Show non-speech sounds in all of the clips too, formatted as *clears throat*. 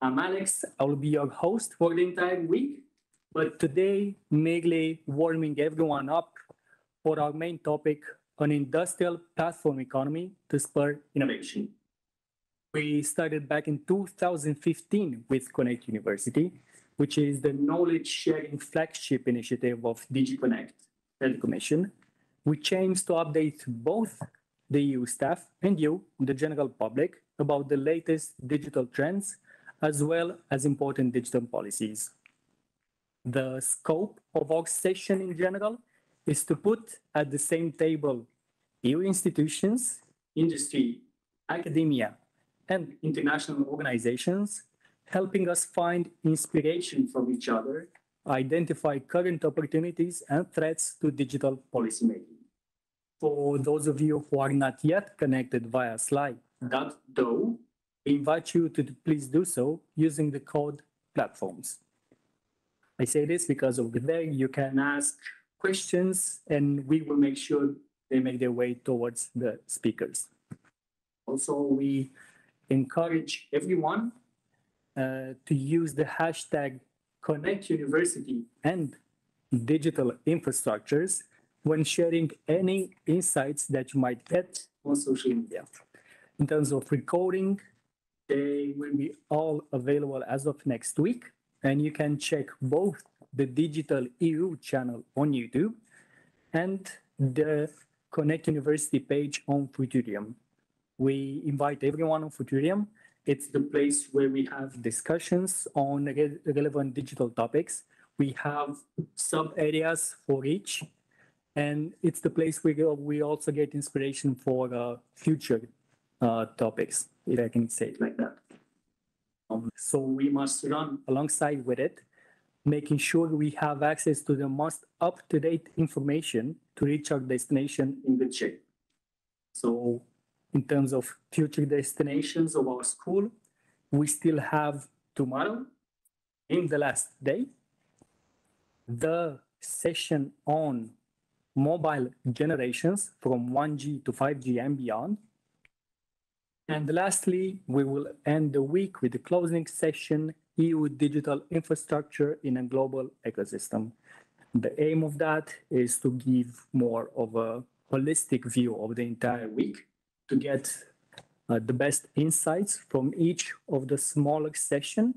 I'm Alex. I will be your host for the entire week. But today, mainly warming everyone up for our main topic on industrial platform economy to spur innovation. We started back in 2015 with Connect University, which is the knowledge sharing flagship initiative of DG Connect and Commission, which aims to update both the EU staff and you, the general public, about the latest digital trends as well as important digital policies. The scope of our session in general is to put at the same table EU institutions, industry, academia, and international organizations, helping us find inspiration from each other, identify current opportunities and threats to digital policymaking. For those of you who are not yet connected via Slido, we invite you to please do so using the code platforms. I say this because over there you can ask questions and we will make sure they make their way towards the speakers. Also, we encourage everyone uh, to use the hashtag Connect University and digital infrastructures when sharing any insights that you might get on social media. In terms of recording, they will be all available as of next week, and you can check both the Digital EU channel on YouTube and the Connect University page on Futurium. We invite everyone on Futurium. It's the place where we have discussions on re relevant digital topics. We have sub areas for each, and it's the place where we also get inspiration for uh, future uh, topics, if I can say it like that. Um, so we must run alongside with it, making sure we have access to the most up-to-date information to reach our destination in good shape. So in terms of future destinations of our school, we still have tomorrow, in the last day, the session on mobile generations from 1G to 5G and beyond. And lastly, we will end the week with the closing session, EU digital infrastructure in a global ecosystem. The aim of that is to give more of a holistic view of the entire week to get uh, the best insights from each of the smaller session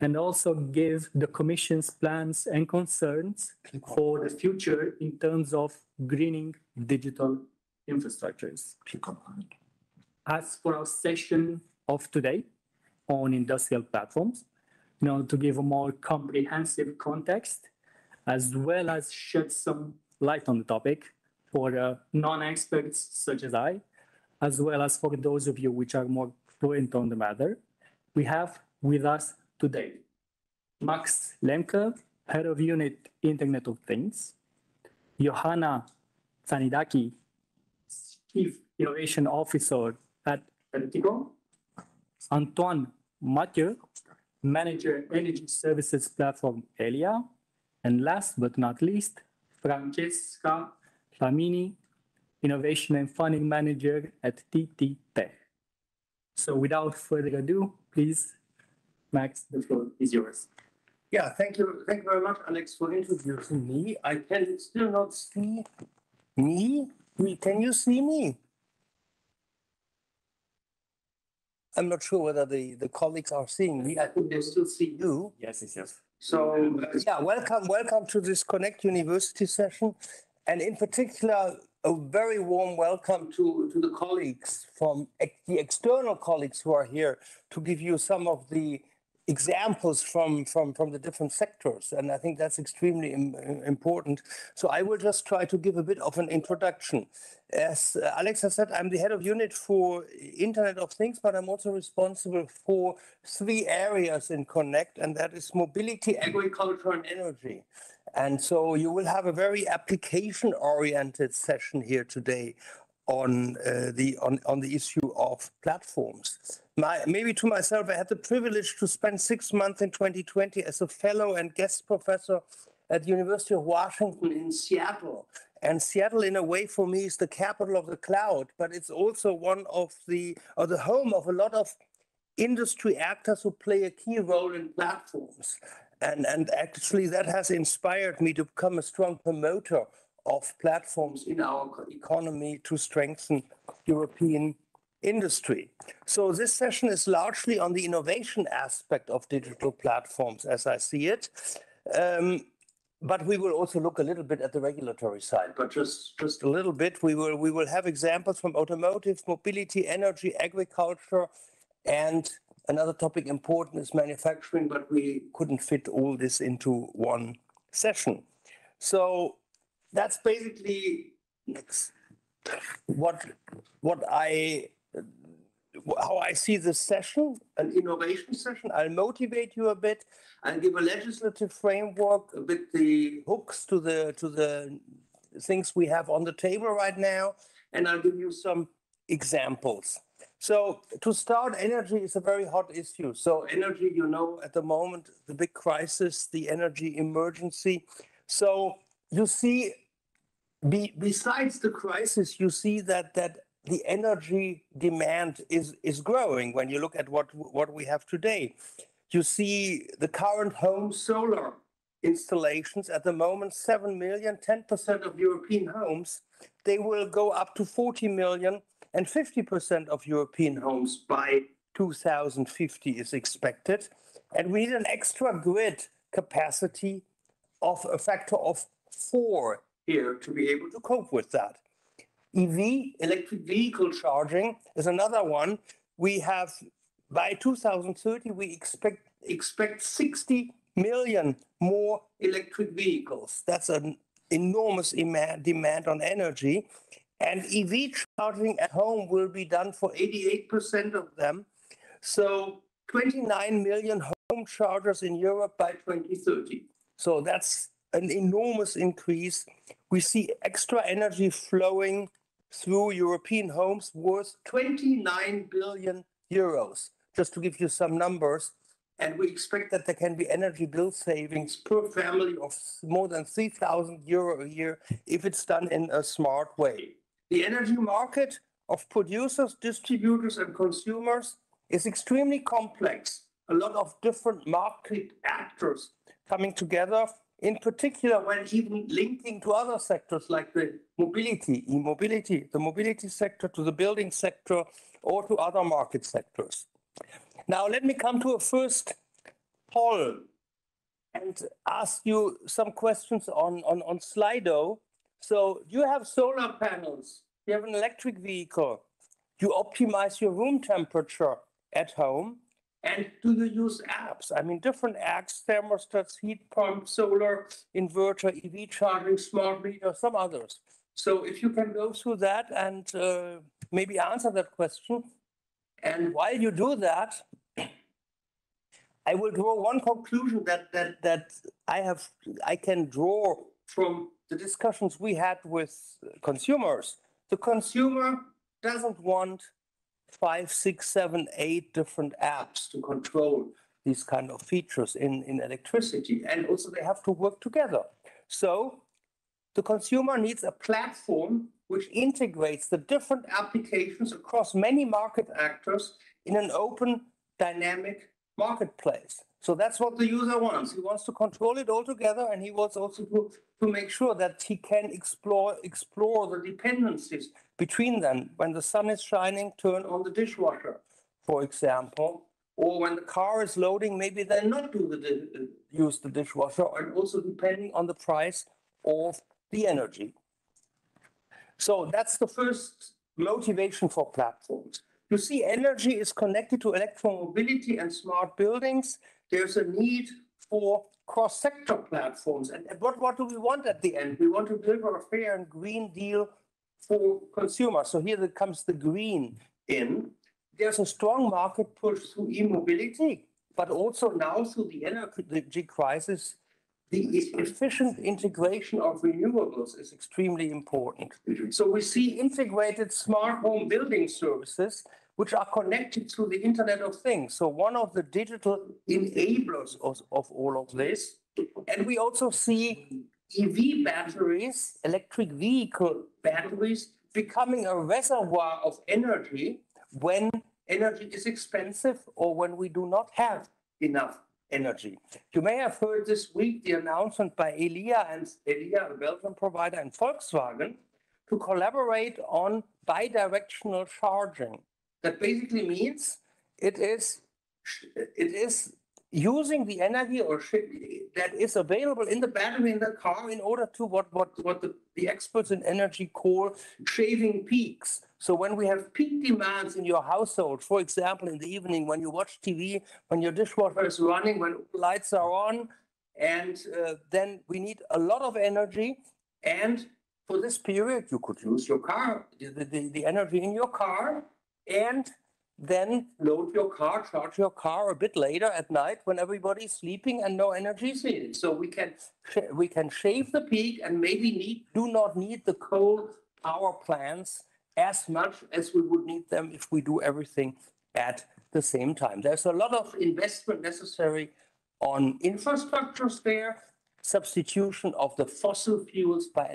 and also give the Commission's plans and concerns for the future in terms of greening digital infrastructures. As for our session of today on industrial platforms, you know, to give a more comprehensive context, as well as shed some light on the topic for uh, non-experts such as I, as well as for those of you which are more fluent on the matter, we have with us today Max Lemke, Head of Unit Internet of Things, Johanna Tsanidaki, Chief Innovation Officer at Vertigo, Antoine Mathieu, Manager Energy Services Platform Elia, and last but not least, Francesca Flamini, Innovation and Funding Manager at TT Tech. So without further ado, please, Max, the floor is yours. Yeah, thank you. Thank you very much, Alex, for introducing me. I can still not see me. Can you see me? I'm not sure whether the, the colleagues are seeing me. I think they still see you. Yes, yes, yes. So, yeah, welcome, welcome to this Connect University session. And in particular, a very warm welcome to, to the colleagues from ex the external colleagues who are here to give you some of the examples from, from, from the different sectors. And I think that's extremely Im important. So I will just try to give a bit of an introduction. As Alexa said, I'm the head of unit for Internet of Things, but I'm also responsible for three areas in Connect, and that is mobility, agriculture, and energy. And so you will have a very application-oriented session here today on uh, the on, on the issue of platforms. My, maybe to myself, I had the privilege to spend six months in 2020 as a fellow and guest professor at the University of Washington in Seattle. And Seattle, in a way, for me, is the capital of the cloud, but it's also one of the or the home of a lot of industry actors who play a key role in platforms. And, and actually, that has inspired me to become a strong promoter of platforms in our economy to strengthen European industry. So this session is largely on the innovation aspect of digital platforms as I see it. Um, but we will also look a little bit at the regulatory side, but just, just a little bit. We will, we will have examples from automotive, mobility, energy, agriculture, and another topic important is manufacturing, but we couldn't fit all this into one session. So that's basically what what I how I see this session, an innovation session. I'll motivate you a bit. I'll give a legislative framework, a bit the hooks to the to the things we have on the table right now, and I'll give you some examples. So to start, energy is a very hot issue. So energy, you know, at the moment, the big crisis, the energy emergency. So you see, be, besides the crisis, you see that that the energy demand is is growing when you look at what what we have today. You see the current home solar installations at the moment 7 million 10% of european homes they will go up to 40 million and 50% of european homes by 2050 is expected and we need an extra grid capacity of a factor of 4 here to be able to cope with that EV, electric vehicle charging, is another one. We have by 2030, we expect expect 60 million more electric vehicles. That's an enormous demand on energy. And EV charging at home will be done for 88% of them. So 29 million home chargers in Europe by 2030. So that's an enormous increase. We see extra energy flowing through European homes worth 29 billion euros, just to give you some numbers. And we expect that there can be energy bill savings per family of more than 3,000 euro a year if it's done in a smart way. The energy market of producers, distributors, and consumers is extremely complex. A lot of different market actors coming together in particular when even linking to other sectors like the mobility, e-mobility, the mobility sector to the building sector or to other market sectors. Now let me come to a first poll and ask you some questions on, on, on Slido. So you have solar panels, you have an electric vehicle, you optimize your room temperature at home, and do you use apps? I mean, different apps, thermostats, heat pump, solar, inverter, EV charging, smart meter, some others. So if you can go through that and uh, maybe answer that question. And while you do that, I will draw one conclusion that that that I have I can draw from the discussions we had with consumers. The consumer doesn't want five, six, seven, eight different apps to control these kind of features in, in electricity. And also they have to work together. So the consumer needs a platform which integrates the different applications across many market actors in an open, dynamic marketplace. So that's what the user wants. He wants to control it all together, and he wants also to, to make sure that he can explore explore the dependencies between them. When the sun is shining, turn on the dishwasher, for example. Or when the car is loading, maybe then not do the use the dishwasher, and also depending on the price of the energy. So that's the first motivation for platforms. You see, energy is connected to electromobility and smart buildings. There's a need for cross-sector platforms. And what, what do we want at the end? We want to deliver a fair and green deal for consumers. So here comes the green in. There's a strong market push through e-mobility, but also now through the energy crisis, the efficient integration of renewables is extremely important. Mm-hmm. So we see integrated smart home building services which are connected to the Internet of Things. So one of the digital enablers of, of all of this. And we also see EV batteries, electric vehicle batteries, becoming a reservoir of energy when energy is expensive or when we do not have enough energy. You may have heard this week the announcement by Elia and Elia, a Belgian provider, and Volkswagen to collaborate on bidirectional charging. That basically means it is it is using the energy or that is available in the battery in the car in order to what what what the, the experts in energy call shaving peaks. So when we have peak demands in your household, for example, in the evening when you watch TV, when your dishwasher is running, when lights are on, and uh, then we need a lot of energy. And for this period, you could use your car, the, the, the energy in your car, and then load your car, charge your car a bit later at night when everybody's sleeping and no energy is needed. So we can we can shave the peak and maybe need do not need the coal power plants as much as we would need them if we do everything at the same time. There's a lot of investment necessary on infrastructures there, substitution of the fossil fuels by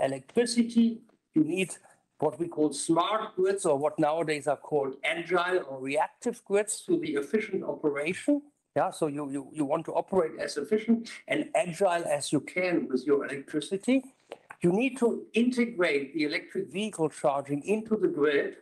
electricity. You need what we call smart grids or what nowadays are called agile or reactive grids to the efficient operation. Yeah, so you, you, you want to operate as efficient and agile as you can with your electricity. You need to integrate the electric vehicle charging into the grid.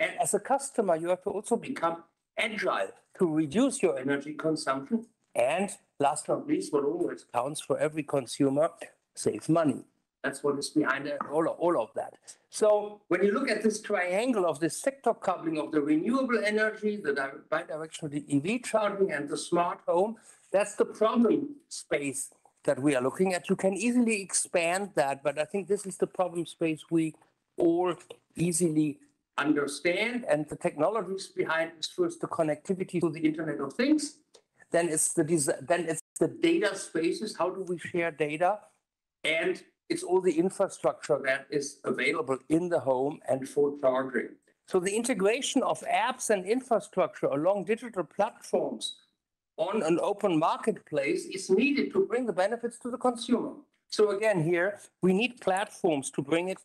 And as a customer, you have to also become agile to reduce your energy consumption. And last but not least, what always counts for every consumer, save money. That's what is behind all of, all of that. So when you look at this triangle of the sector coupling of the renewable energy, the bidirectional the EV charging, and the smart home, that's the problem space that we are looking at. You can easily expand that, but I think this is the problem space we all easily understand. And the technologies behind is first the connectivity to the Internet of Things. Then it's the then it's the data spaces. How do we share data? And it's all the infrastructure that is available in the home and for charging. So the integration of apps and infrastructure along digital platforms on an open marketplace is needed to bring the benefits to the consumer. So again, here, we need platforms to bring it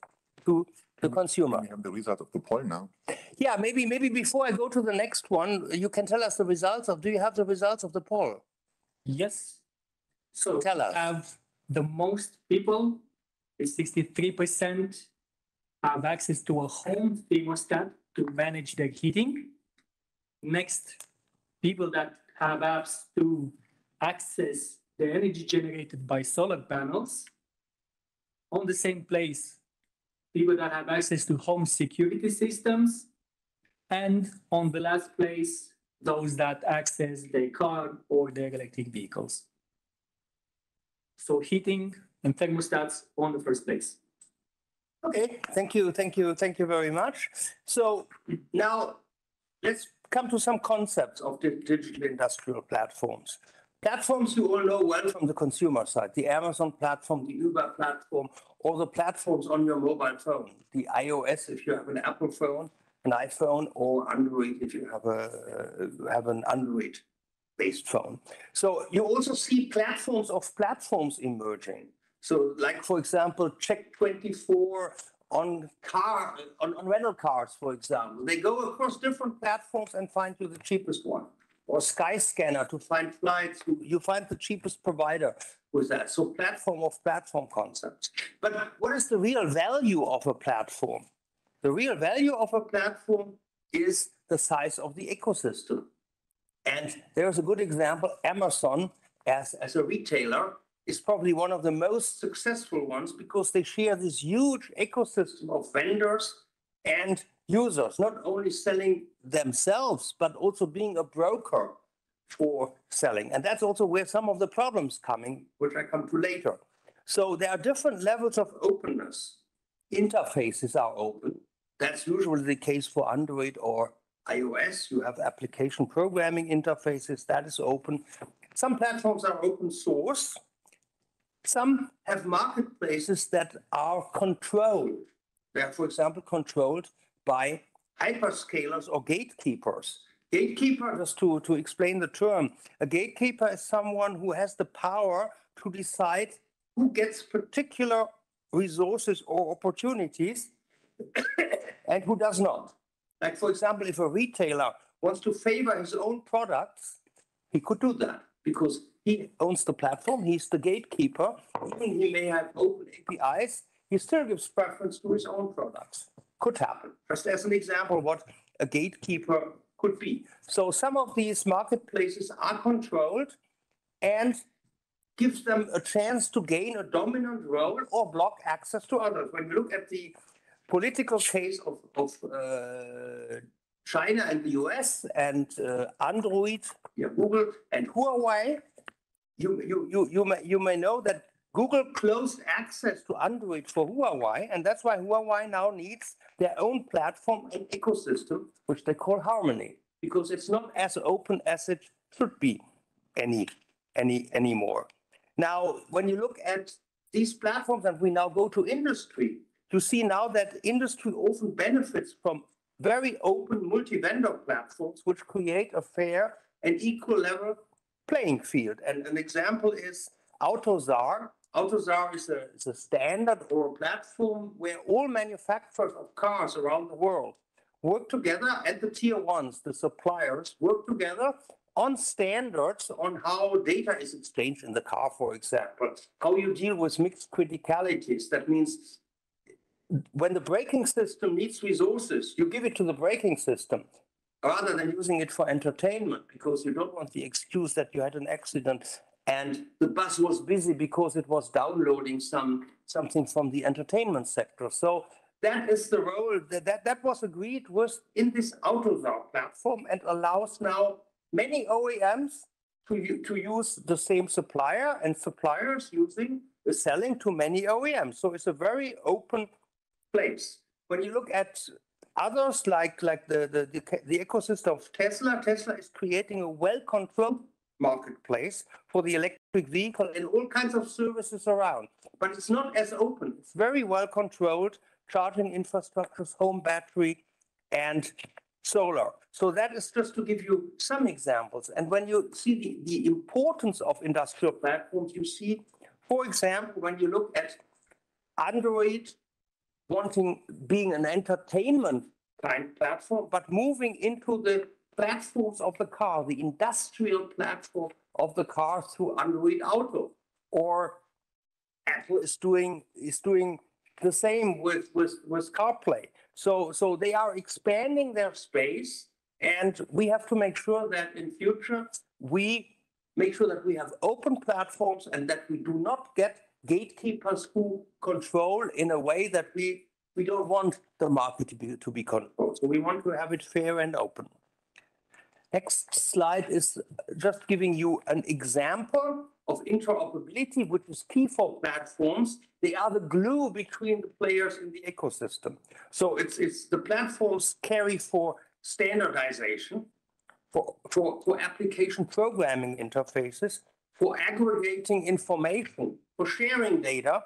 to the consumer. We have the result of the poll now. Yeah, maybe, maybe before I go to the next one, you can tell us the results of, do you have the results of the poll? Yes. So Tell us. have the most people, sixty-three percent, have access to a home thermostat to manage their heating. Next, people that have apps to access the energy generated by solar panels. On the same place, people that have access to home security systems. And on the last place, those that access their car or their electric vehicles. So heating and thermostats on the first place. Okay, thank you, thank you, thank you very much. So now let's come to some concepts of the digital industrial platforms. Platforms you all know well from the consumer side, the Amazon platform, the Uber platform, or the platforms on your mobile phone, the iOS if you have an Apple phone, an iPhone, or Android if you have a have an Android based phone. So you also see platforms of platforms emerging. So like for example, Check24 on car on, on rental cars, for example. They go across different platforms and find you the cheapest one. Or Skyscanner to find flights. You, you find the cheapest provider with that. So platform of platform concepts. But what is the real value of a platform? The real value of a platform is the size of the ecosystem. And there's a good example, Amazon as, as a retailer is probably one of the most successful ones because they share this huge ecosystem of vendors and users, not only selling themselves, but also being a broker for selling. And that's also where some of the problems coming, which I come to later. So there are different levels of openness. Interfaces are open. That's usually the case for Android or iOS. You have application programming interfaces, that is open. Some platforms are open source, some have marketplaces that are controlled. They are, for example, controlled by hyperscalers or gatekeepers. Gatekeeper, just to, to explain the term, a gatekeeper is someone who has the power to decide who gets particular resources or opportunities *coughs* and who does not. Like, for example, if a retailer wants to favor his own products, he could do that because he owns the platform, he's the gatekeeper. Even he may have open APIs, he still gives preference to his own products. Could happen. Just as an example, what a gatekeeper could be. So some of these marketplaces are controlled and gives them a chance to gain a dominant role or block access to others. When you look at the political case of, of uh, China and the US and uh, Android, yeah, Google and Huawei, you, you, you, you, may, you may know that Google closed access to Android for Huawei, and that's why Huawei now needs their own platform and ecosystem, which they call Harmony, because it's not as open as it should be any, any anymore. Now, when you look at these platforms, and we now go to industry, you see now that industry often benefits from very open multi-vendor platforms, which create a fair and equal level playing field. And an example is AUTOSAR. AUTOSAR is a, is a standard or a platform where all manufacturers of cars around the world work together and the tier ones, the suppliers, work together on standards on how data is exchanged in the car, for example, how you deal with mixed criticalities. That means when the braking system needs resources, you give it to the braking system rather than using it for entertainment because you don't want the excuse that you had an accident and the bus was busy because it was downloading some something from the entertainment sector. So that is the role that that, that was agreed with in this AUTOSAR platform and allows now many OEMs to, to use the same supplier and suppliers using selling to many OEMs. So it's a very open place. When you look at others like like the, the, the, the ecosystem of Tesla, Tesla is creating a well-controlled marketplace for the electric vehicle and all kinds of services around. But it's not as open. It's very well controlled, charging infrastructures, home battery, and solar. So that is just to give you some examples. And when you see the, the importance of industrial platforms, you see, for example, when you look at Android wanting being an entertainment kind platform, but moving into the platforms of the car, the industrial platform of the car through Android Auto. Or Apple is doing is doing the same with, with, with CarPlay. So, so they are expanding their space, and we have to make sure that in future we make sure that we have open platforms and that we do not get gatekeepers who control in a way that we we don't want the market to be to be controlled. So we want to have it fair and open. Next slide is just giving you an example of interoperability, which is key for platforms. They are the glue between the players in the ecosystem. So it's, it's the platforms carry for standardization, for, for, for application programming interfaces, for aggregating information, for sharing data,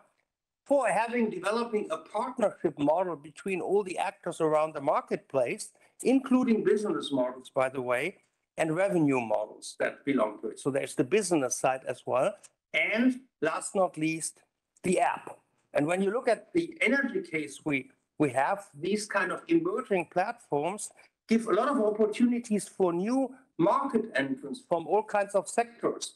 for having developing a partnership model between all the actors around the marketplace, including business models, by the way, and revenue models that belong to it. So there's the business side as well. And last not least, the app. And when you look at the energy case we, we have, these kind of emerging platforms give a lot of opportunities for new market entrants from all kinds of sectors,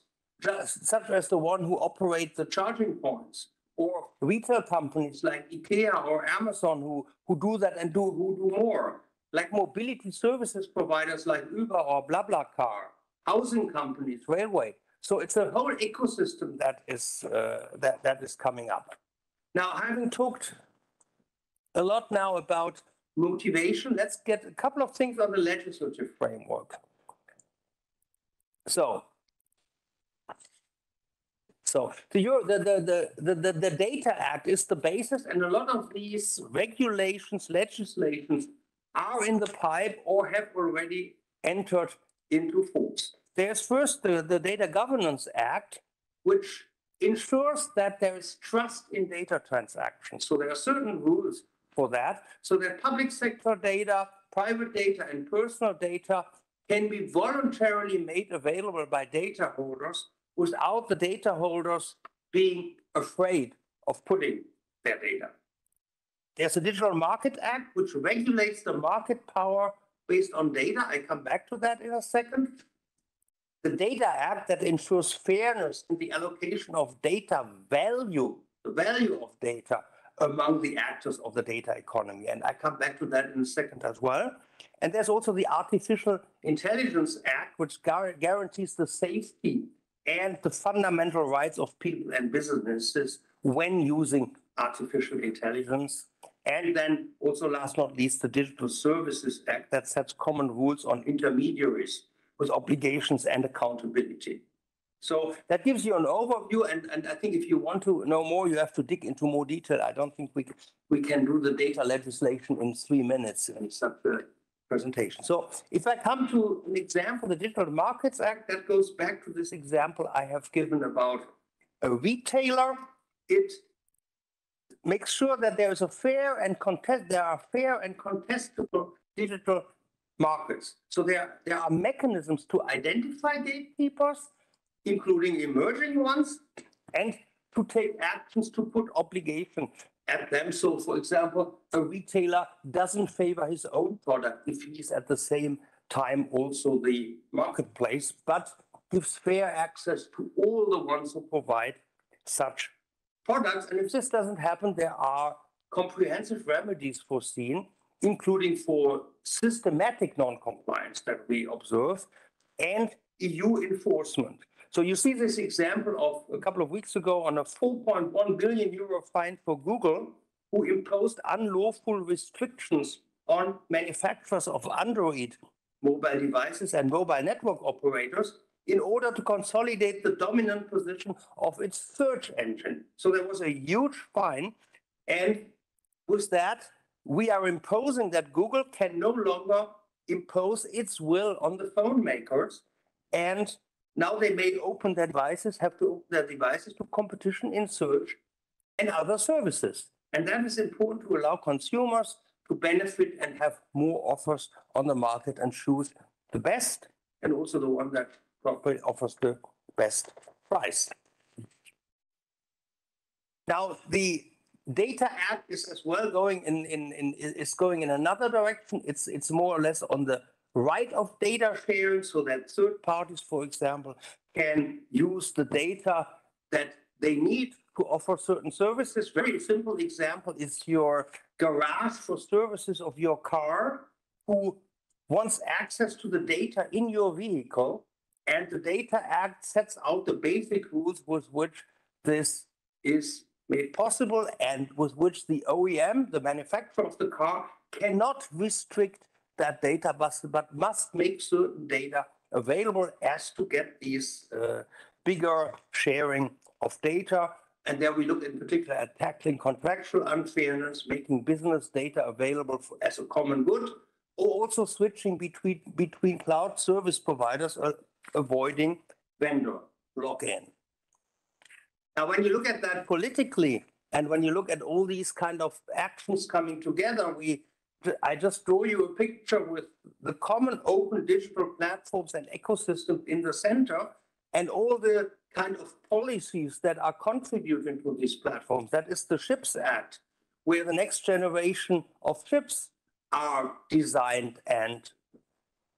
such as the one who operate the charging points or retail companies like IKEA or Amazon who, who do that and do who do more like mobility services providers like Uber or BlaBlaCar, housing companies, railway. So it's a whole ecosystem that is uh, that that is coming up. Now, having talked a lot now about motivation, let's get a couple of things on the legislative framework. So, so the, the, the, the, the, Data Act is the basis, and a lot of these regulations, legislations are in the pipe or have already entered into force. There's first the, the Data Governance Act, which ensures that there is trust in data transactions. So there are certain rules for that, so that public sector data, private data, and personal data can be voluntarily made available by data holders without the data holders being afraid of putting their data. there's a Digital Market Act which regulates the market power based on data. I come back to that in a second. The Data Act that ensures fairness in the allocation of data value, the value of data among the actors of the data economy. And I come back to that in a second as well. And there's also the Artificial Intelligence Act, which guarantees the safety and the fundamental rights of people and businesses when using artificial intelligence. And then also last not least, the Digital Services Act that sets common rules on intermediaries with obligations and accountability. So that gives you an overview. And, and I think if you want to know more, you have to dig into more detail. I don't think we, we can do the data legislation in three minutes in such a presentation. So if I come to an example, the Digital Markets Act, that goes back to this example I have given about a retailer. It makes sure that there is a fair and contest, there are fair and contestable digital markets. So there, there are mechanisms to identify gatekeepers, including emerging ones, and to take actions to put obligation at them. So, for example, a retailer doesn't favor his own product if he's at the same time also the marketplace, but gives fair access to all the ones who provide such products. And if this doesn't happen, there are comprehensive remedies foreseen, including for systematic non-compliance that we observe and EU enforcement. So you see this example of a couple of weeks ago on a 4.1 billion euro fine for Google, who imposed unlawful restrictions on manufacturers of Android mobile devices and mobile network operators in order to consolidate the dominant position of its search engine. So there was a huge fine. And with that, we are imposing that Google can no longer impose its will on the phone makers. And now they may open their devices, have to open their devices to competition in search and other services. And that is important to allow consumers to benefit and have more offers on the market and choose the best and also the one that properly offers the best price. Now, the Data Act is as well going in, in, in is going in another direction. It's it's more or less on the right of data sharing, so that third parties, for example, can use the data that they need to offer certain services. Very simple example is your garage for services of your car, who wants access to the data in your vehicle and the Data Act sets out the basic rules with which this is made possible and with which the OEM, the manufacturer of the car, cannot restrict that data, but, but must make certain data available as to get these uh, bigger sharing of data. And there we look in particular at tackling contractual unfairness, making business data available for, as a common good, or also switching between, between cloud service providers uh, avoiding vendor lock-in. Now, when you look at that politically, and when you look at all these kind of actions coming together, we I just draw you a picture with the common open digital platforms and ecosystem in the center, and all the kind of policies that are contributing to these platforms. That is the CHIPS Act, where the next generation of chips are designed and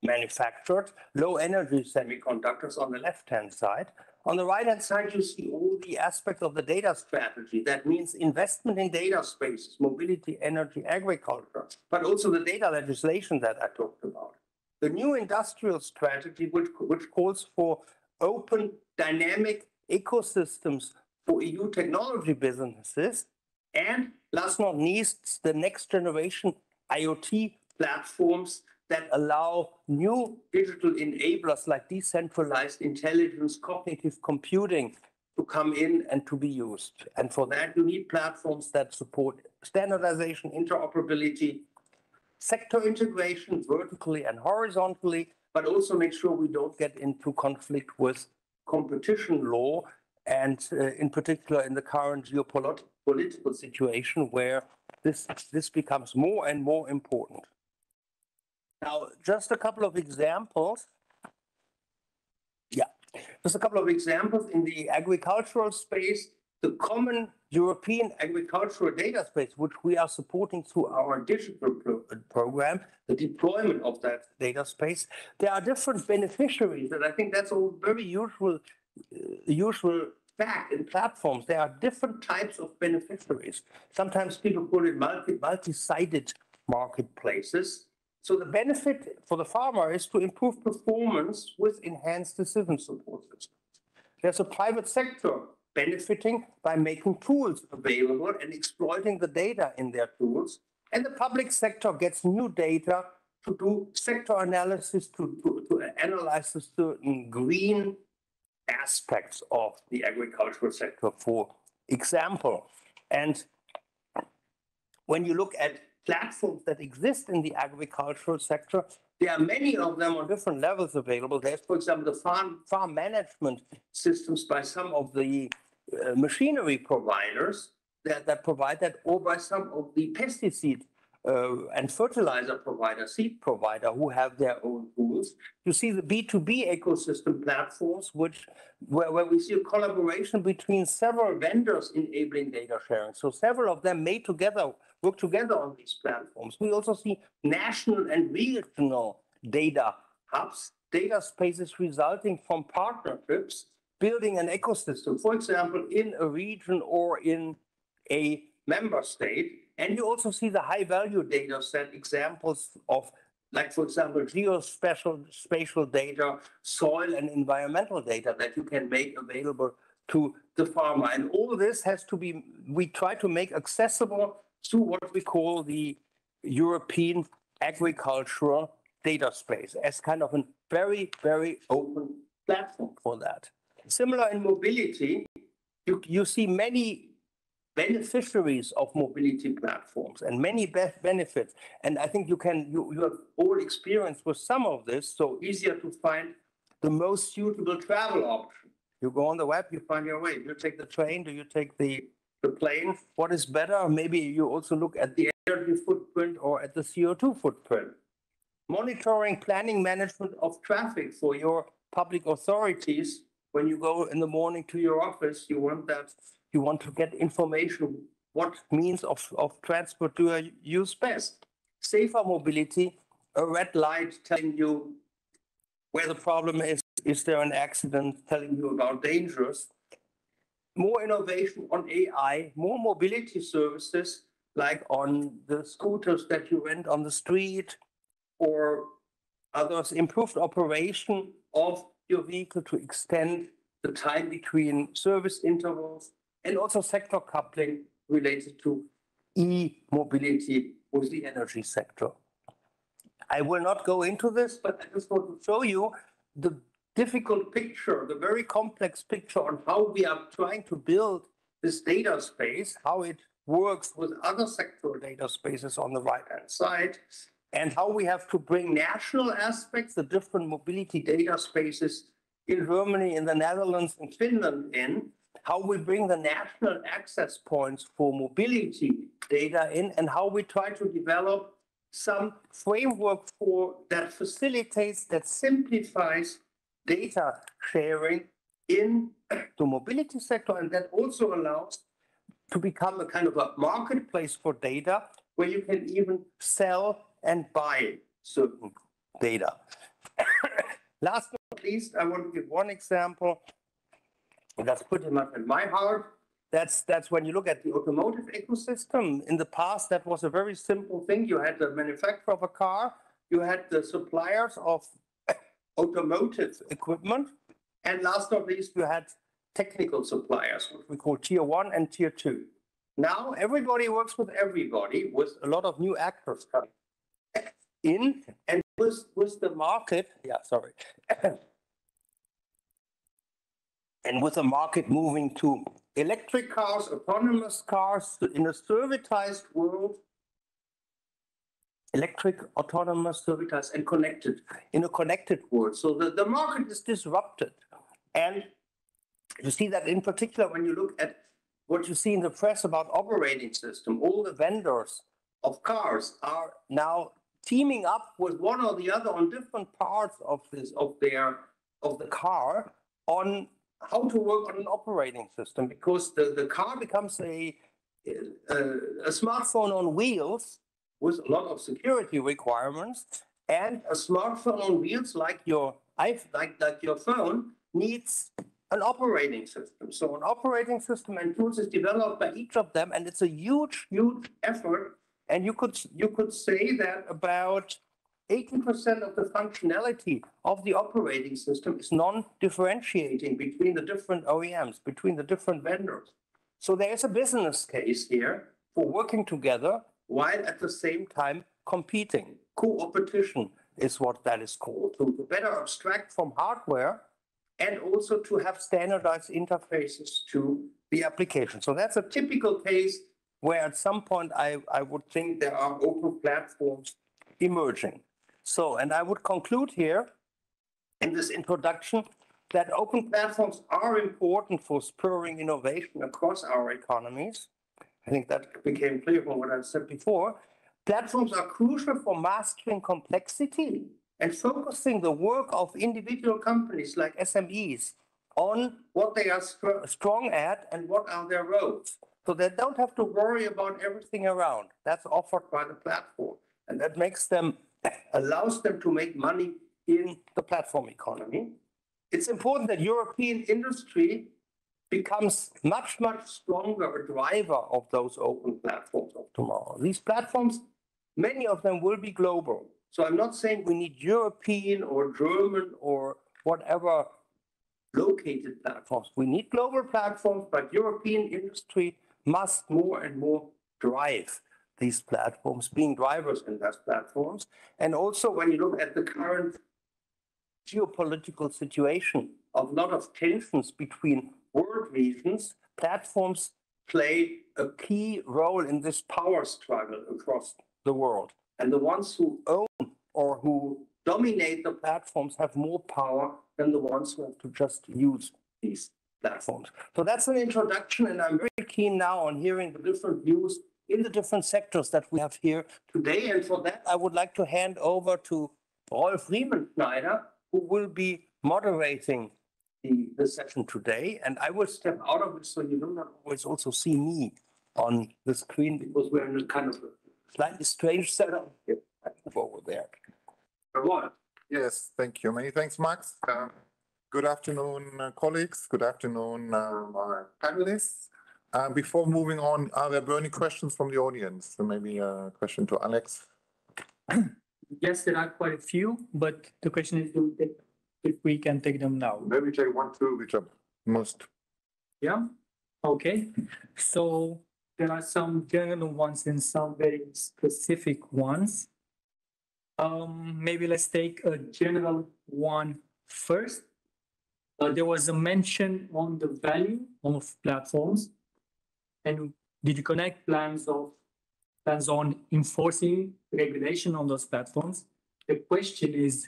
manufactured, low energy semiconductors on the left-hand side. On the right-hand side, you see all the aspects of the data strategy. That means investment in data spaces, mobility, energy, agriculture, but also the data legislation that I talked about. The new industrial strategy, which, which calls for open, dynamic ecosystems for EU technology businesses. And last not least, the next generation IoT platforms that allow new digital enablers like decentralized intelligence, cognitive computing to come in and to be used. And for that, you need platforms that support standardization, interoperability, sector integration vertically and horizontally, but also make sure we don't get into conflict with competition law and uh, in particular in the current geopolitical situation where this, this becomes more and more important. Now, just a couple of examples. Yeah, just a couple of examples in the agricultural space. the common European agricultural data space, which we are supporting through our digital pro- program, the deployment of that data space, there are different beneficiaries, and I think that's a very usual, uh, usual fact in platforms. There are different types of beneficiaries. Sometimes people call it multi, multi-sided marketplaces. So the benefit for the farmer is to improve performance with enhanced decision support systems. There's a private sector benefiting by making tools available and exploiting the data in their tools. And the public sector gets new data to do sector analysis, to, to, to analyze the certain green aspects of the agricultural sector, for example. And when you look at platforms that exist in the agricultural sector, there are many of them on different levels available. There's, for example, the farm, farm management systems by some of the uh, machinery providers that, that provide that, or by some of the pesticide uh, and fertilizer provider, seed provider, who have their own tools. You see the B2B ecosystem platforms, which where, where we see a collaboration between several vendors enabling data sharing. So several of them made together work together on these platforms. We also see national and regional data hubs, data spaces resulting from partnerships, building an ecosystem, for example, in a region or in a member state. And you also see the high value data set examples of, like, for example, geospatial spatial data, soil and environmental data that you can make available to the farmer. And all this has to be, we try to make accessible to what we call the European agricultural data space as kind of a very, very open platform for that. Similar in mobility, you, you see many beneficiaries of mobility platforms and many be- benefits. And I think you can, you, you have all experience with some of this, so easier to find the most suitable travel option. You go on the web, you find your way. Do you take the train? Do you take the, the plane? What is better? Maybe you also look at the energy footprint or at the CO2 footprint. Monitoring, planning, management of traffic for your public authorities. When you go in the morning to your office, you want that, you want to get information. What means of, of transport do I use best? Safer mobility, a red light telling you where the problem is. Is there an accident telling you about dangers? More innovation on AI, more mobility services like on the scooters that you rent on the street or others, improved operation of your vehicle to extend the time between service intervals and also sector coupling related to e-mobility with the energy sector. I will not go into this, but I just want to show you the difficult picture, the very complex picture on how we are trying to build this data space, how it works with other sectoral data spaces on the right-hand side, and how we have to bring national aspects, the different mobility data spaces in Germany, in the Netherlands, and Finland in, how we bring the national access points for mobility data in, and how we try to develop some framework for that facilitates, that simplifies data sharing in the mobility sector, and that also allows to become a kind of a marketplace for data where you can even sell and buy certain data. *coughs* Last but not least, I want to give one example. That's pretty much in my heart. That's that's when you look at the automotive ecosystem. In the past, that was a very simple thing. You had the manufacturer of a car, you had the suppliers of automotive equipment, and last but not least, you had technical suppliers, which we call tier one and tier two. Now everybody works with everybody, with a lot of new actors coming in, and with with the market. Yeah, sorry. *coughs* and with the market moving to electric cars, autonomous cars, in a servitized world, electric, autonomous, servitized, and connected, in a connected world. So the, the market is disrupted. And you see that in particular when you look at what you see in the press about operating system, all the vendors of cars are now teaming up with one or the other on different parts of this, of their, of the car on how to work on an operating system because the, the car becomes a, a, a smartphone on wheels with a lot of security requirements and a smartphone on wheels like your like, like your phone needs an operating system. So an operating system and tools is developed by each of them and it's a huge, huge effort. And you could, you could say that about 80% of the functionality of the operating system is non-differentiating between the different OEMs, between the different vendors. So there is a business case here for working together while at the same time competing. Co-opetition is what that is called. To better abstract from hardware and also to have standardized interfaces to the application. So that's a typical case where at some point I, I would think there are open platforms emerging. So, and I would conclude here in this introduction that open platforms are important for spurring innovation across our economies. I think that became clear from what I said before. Platforms are crucial for mastering complexity and focusing the work of individual companies like SMEs on what they are strong at and what are their roles. So they don't have to worry about everything around. That's offered by the platform. And that makes them allows them to make money in the platform economy. It's important that European industry becomes much, much stronger a driver of those open platforms of tomorrow. These platforms, many of them will be global. So I'm not saying we need European or German or whatever located platforms. We need global platforms, but European industry must more and more drive these platforms, being drivers in those platforms. And also, when you look at the current geopolitical situation of a lot of tensions between world regions, platforms play a key role in this power struggle across the world. And the ones who own or who dominate the platforms have more power than the ones who have to just use these platforms. So that's an introduction, and I'm very keen now on hearing the different views in the different sectors that we have here today. And for that, I would like to hand over to Rolf Riemenschneider, who will be moderating the, the session today. And I will step out of it so you do not always also see me on the screen because we're in a kind of a slightly strange setup. Here. I move over there. Rolf. Yes, thank you. Many thanks, Max. Uh, good afternoon, uh, colleagues. Good afternoon, uh, my panelists. Uh, before moving on, are there burning questions from the audience? So maybe a question to Alex. *clears throat* Yes, there are quite a few, but the question is if we can take them now. Maybe take one, two, which are most. Yeah, okay. So there are some general ones and some very specific ones. Um, maybe let's take a general one first. Uh, there was a mention on the value of platforms and DG Connect plans of plans on enforcing regulation on those platforms? The question is,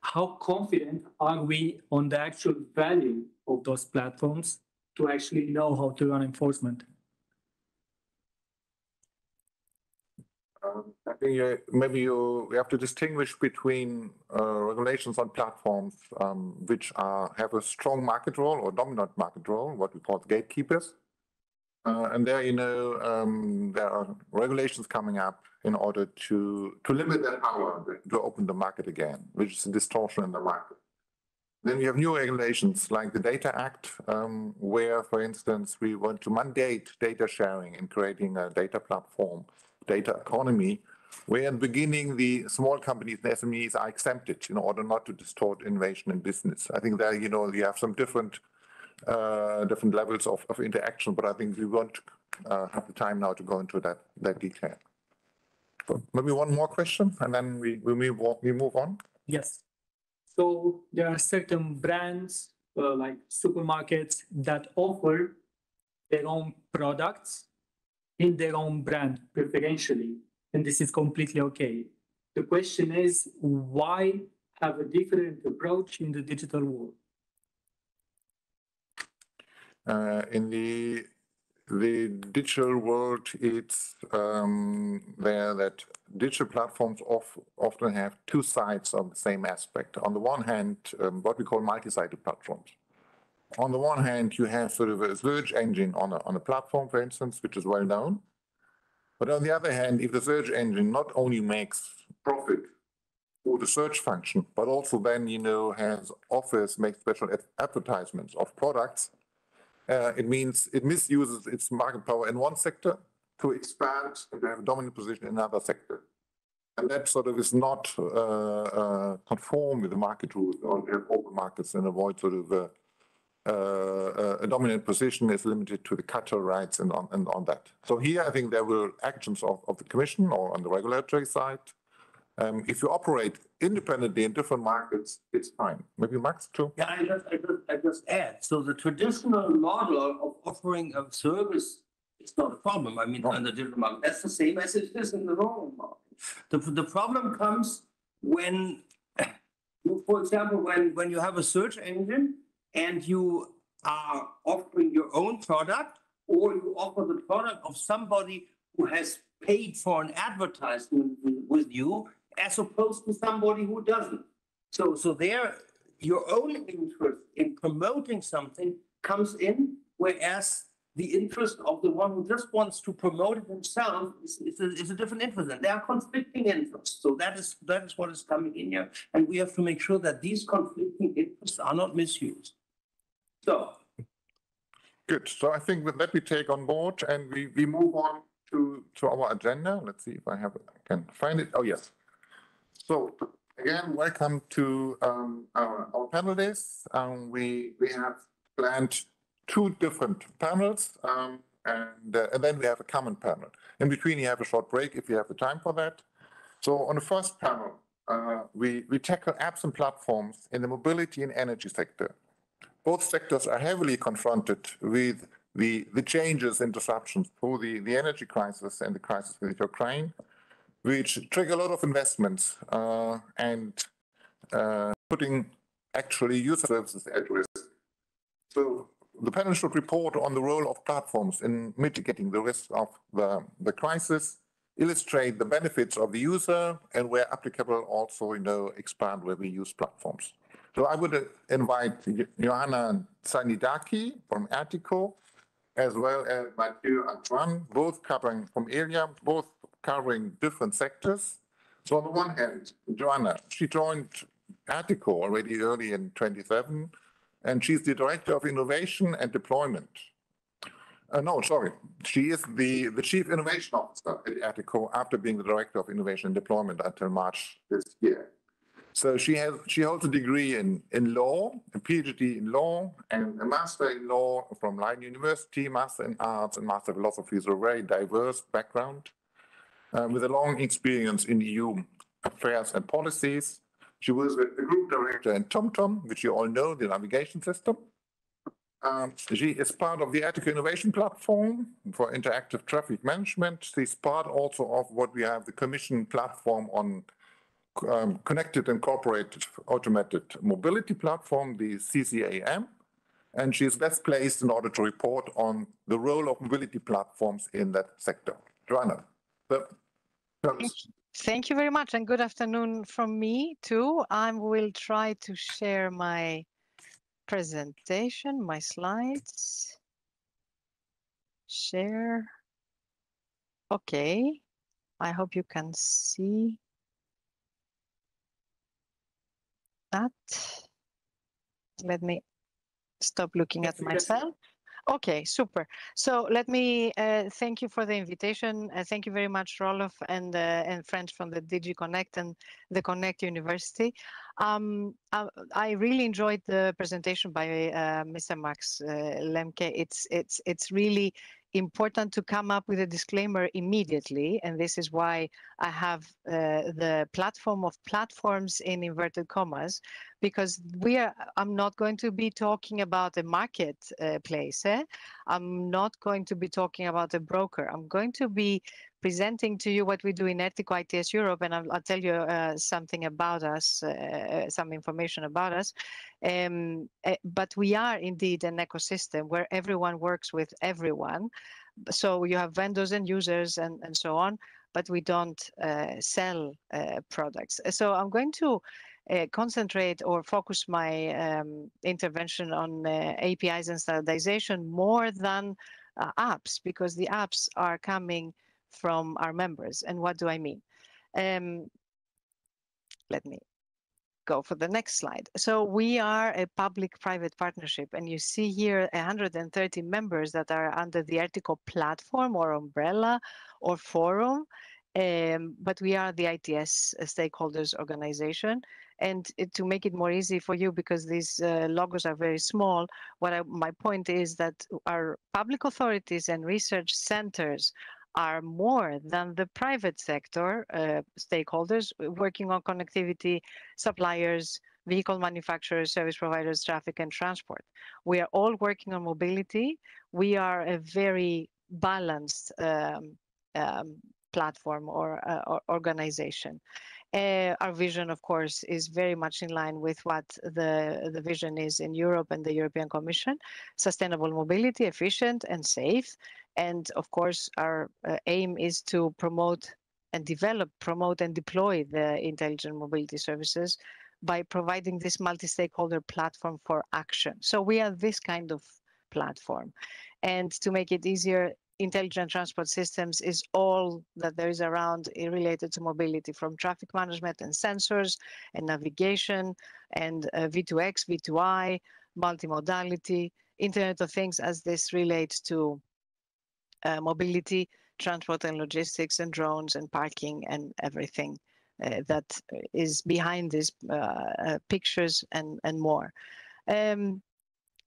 how confident are we on the actual value of those platforms to actually know how to run enforcement? Um, I think uh, maybe you have to distinguish between uh, regulations on platforms um, which are have a strong market role or dominant market role, what we call gatekeepers, uh, and there, you know, um, there are regulations coming up in order to, to limit that power, to open the market again, which is a distortion in the market. Then you have new regulations like the Data Act, um, where, for instance, we want to mandate data sharing and creating a data platform, data economy, where in the beginning the small companies and SMEs are exempted in order not to distort innovation in business. I think there, you know, you have some different different levels of, of interaction, but I think we won't uh, have the time now to go into that, that detail. Maybe one more question and then we, we, move, we move on. Yes. So there are certain brands uh, like supermarkets that offer their own products in their own brand preferentially, and this is completely okay. The question is why have a different approach in the digital world? Uh, in the the digital world, it's um, there that digital platforms of, often have two sides of the same aspect. On the one hand, um, what we call multi-sided platforms. on the one hand, you have sort of a search engine on a, on a platform, for instance, which is well known. But on the other hand, if the search engine not only makes profit through the search function, but also then, you know, has offers, make special advertisements of products, uh, it means it misuses its market power in one sector to expand and have a dominant position in another sector. And that sort of is not uh, uh, conform with the market rules on open markets and avoid sort of uh, uh, a dominant position is limited to the cutter rights and on, and on that. So here I think there will actions of, of the commission or on the regulatory side. Um, if you operate independently in different markets, it's fine. Maybe Max too? Yeah, I just, I just, I just add, so the traditional model of offering a service is not a problem. I mean, No. under different market, that's the same as it is in the normal market. The, the problem comes when, you, *coughs* for example, when, when you have a search engine and you are offering your own product or you offer the product of somebody who has paid for an advertisement with- with you as opposed to somebody who doesn't. So, so there, your own interest in promoting something comes in, whereas the interest of the one who just wants to promote it himself is, is, a, is a different interest. And there are conflicting interests. So that is, that is what is coming in here. And we have to make sure that these conflicting interests are not misused. So, Good. So I think with that we take on board and we, we move on to, to our agenda. Let's see if I have, I can find it. Oh, yes. So again, welcome to um, our, our panel days. Um, we, we have planned two different panels um, and, uh, and then we have a common panel. In between, you have a short break if you have the time for that. So on the first panel, uh, we, we tackle apps and platforms in the mobility and energy sector both sectors are heavily confronted with the, the changes and disruptions through the, the energy crisis and the crisis with Ukraine, which trigger a lot of investments uh, and uh, putting actually user services at risk. So the panel should report on the role of platforms in mitigating the risk of the, the crisis, illustrate the benefits of the user, and where applicable, also, you know, expand where we use platforms. So I would uh, invite Johanna Tzanidaki from Ertico, as well as Mathieu Antoine, both covering from area, both covering different sectors. So on the one hand, Joanna, she joined Ertico already early in 27, and she's the Director of Innovation and Deployment. Uh, no, sorry, she is the, the Chief Innovation Officer at Ertico after being the Director of Innovation and Deployment until March this year. So she has she holds a degree in in law, a PhD in law, and a master in law from Leiden University, master in arts and master of philosophy. So a very diverse background, with a long experience in EU affairs and policies. She was the group director in TomTom, which you all know, the navigation system. Um, she is part of the Ertico Innovation Platform for interactive traffic management. She's part also of what we have the Commission platform on um, Connected Incorporated Automated Mobility Platform, the CCAM. And she is best placed in order to report on the role of mobility platforms in that sector. Joanna, the, Thank you very much and good afternoon from me too. I will try to share my presentation, my slides. Share. Okay, I hope you can see that. Let me stop looking Yes, at we can see. myself. Okay, super. So let me uh, thank you for the invitation. Uh, thank you very much, Rolf and uh, and friends from the DG Connect and the Connect University. Um, I, I really enjoyed the presentation by uh, Mr. Max uh, Lemke. It's it's it's really important to come up with a disclaimer immediately, and this is why I have uh, the platform of platforms in inverted commas, because we are. I'm not going to be talking about a marketplace. Eh? I'm not going to be talking about a broker. I'm going to be presenting to you what we do in Ertico ITS Europe, and I'll, I'll tell you uh, something about us, uh, some information about us. Um, eh, but we are indeed an ecosystem where everyone works with everyone. So you have vendors and users and, and so on, but we don't uh, sell uh, products. So I'm going to uh, concentrate or focus my um, intervention on uh, APIs and standardization more than uh, apps because the apps are coming from our members. And what do I mean? Um, let me go for the next slide. So we are a public-private partnership, and you see here 130 members that are under the Ertico platform or umbrella or forum. Um, but we are the ITS stakeholders organization. And to make it more easy for you, because these uh, logos are very small, what I, my point is that our public authorities and research centers are more than the private sector uh, stakeholders working on connectivity, suppliers, vehicle manufacturers, service providers, traffic and transport. We are all working on mobility. We are a very balanced um, um, platform or, uh, or organization. Uh, our vision, of course, is very much in line with what the, the vision is in Europe and the European Commission, sustainable mobility, efficient and safe. And of course, our uh, aim is to promote and develop, promote and deploy the intelligent mobility services by providing this multi-stakeholder platform for action. So we are this kind of platform. And to make it easier, intelligent transport systems is all that there is around related to mobility from traffic management and sensors and navigation and uh, V2X, V2I, multimodality, Internet of Things as this relates to uh, mobility, transport and logistics and drones and parking and everything uh, that is behind these uh, uh, pictures and, and more. Um,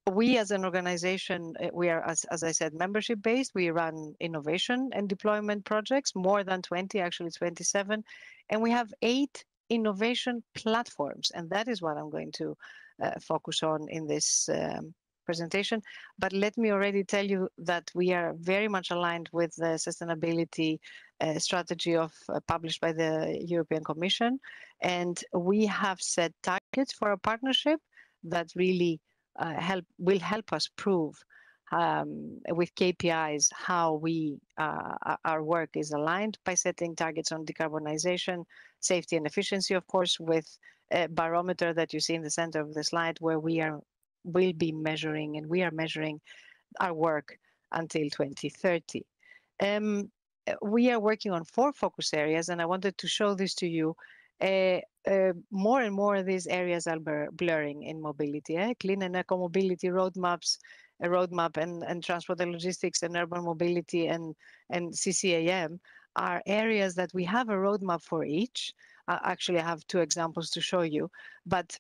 we as an organization, uh, we are, as, as I said, membership based. We run innovation and deployment projects, more than 20, actually 27. And we have eight innovation platforms. And that is what I'm going to uh, focus on in this um, presentation. But let me already tell you that we are very much aligned with the sustainability uh, strategy of uh, published by the European Commission. And we have set targets for a partnership that really help will help us prove um, with KPIs how we uh, our work is aligned by setting targets on decarbonization, safety and efficiency, of course, with a barometer that you see in the center of the slide where we are will be measuring and we are measuring our work until 2030. Um, we are working on four focus areas and I wanted to show this to you uh, uh, more and more these areas are blurring in mobility. Eh? Clean and eco mobility roadmaps, a roadmap, and, and transport and logistics and urban mobility and, and CCAM are areas that we have a roadmap for each. Uh, actually, I have two examples to show you, but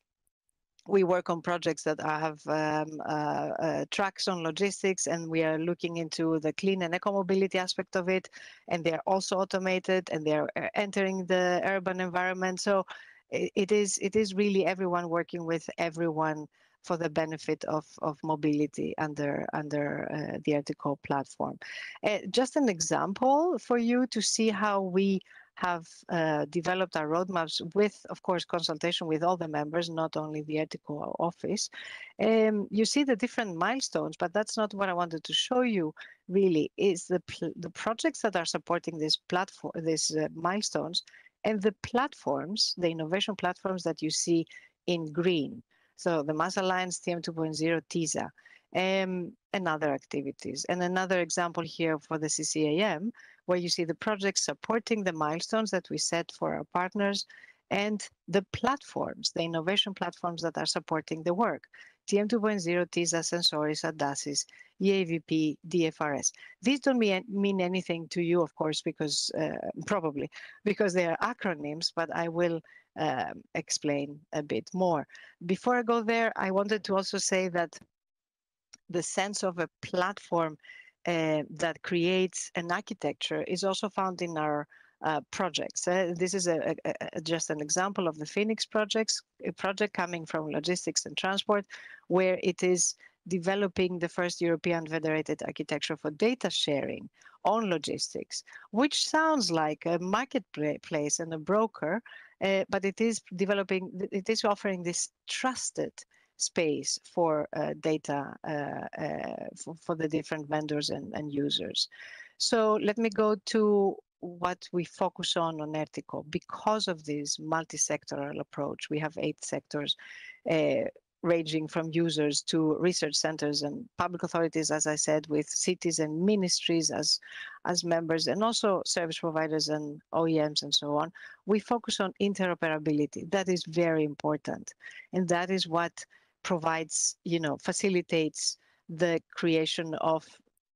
we work on projects that have um, uh, uh, tracks on logistics and we are looking into the clean and eco mobility aspect of it and they're also automated and they're uh, entering the urban environment so it, it is it is really everyone working with everyone for the benefit of, of mobility under under uh, the Ertico platform. Uh, just an example for you to see how we have uh, developed our roadmaps with, of course, consultation with all the members, not only the Ertico office. Um, you see the different milestones, but that's not what I wanted to show you. Really, is the the projects that are supporting this platform, these uh, milestones, and the platforms, the innovation platforms that you see in green. So the MaaS Alliance, TM 2.0, TISA, um, and other activities. And another example here for the CCAM, where you see the projects supporting the milestones that we set for our partners and the platforms, the innovation platforms that are supporting the work. TM 2.0, TISA, Sensoris, ADASIS, EAVP, DFRS. These don't mean, anything to you, of course, because uh, probably because they are acronyms, but I will um, explain a bit more. Before I go there, I wanted to also say that the sense of a platform uh, that creates an architecture is also found in our uh, projects. Uh, this is a, a, a, just an example of the FENIX projects, a project coming from logistics and transport, where it is developing the first European federated architecture for data sharing on logistics, which sounds like a marketplace and a broker, uh, but it is developing, it is offering this trusted space for uh, data uh, uh, for, for, the different vendors and, and users. So let me go to what we focus on on Ertico because of this multi-sectoral approach. We have eight sectors. Uh, ranging from users to research centers and public authorities, as I said, with cities and ministries as, as members, and also service providers and OEMs and so on, we focus on interoperability. That is very important. And that is what provides, you know, facilitates the creation of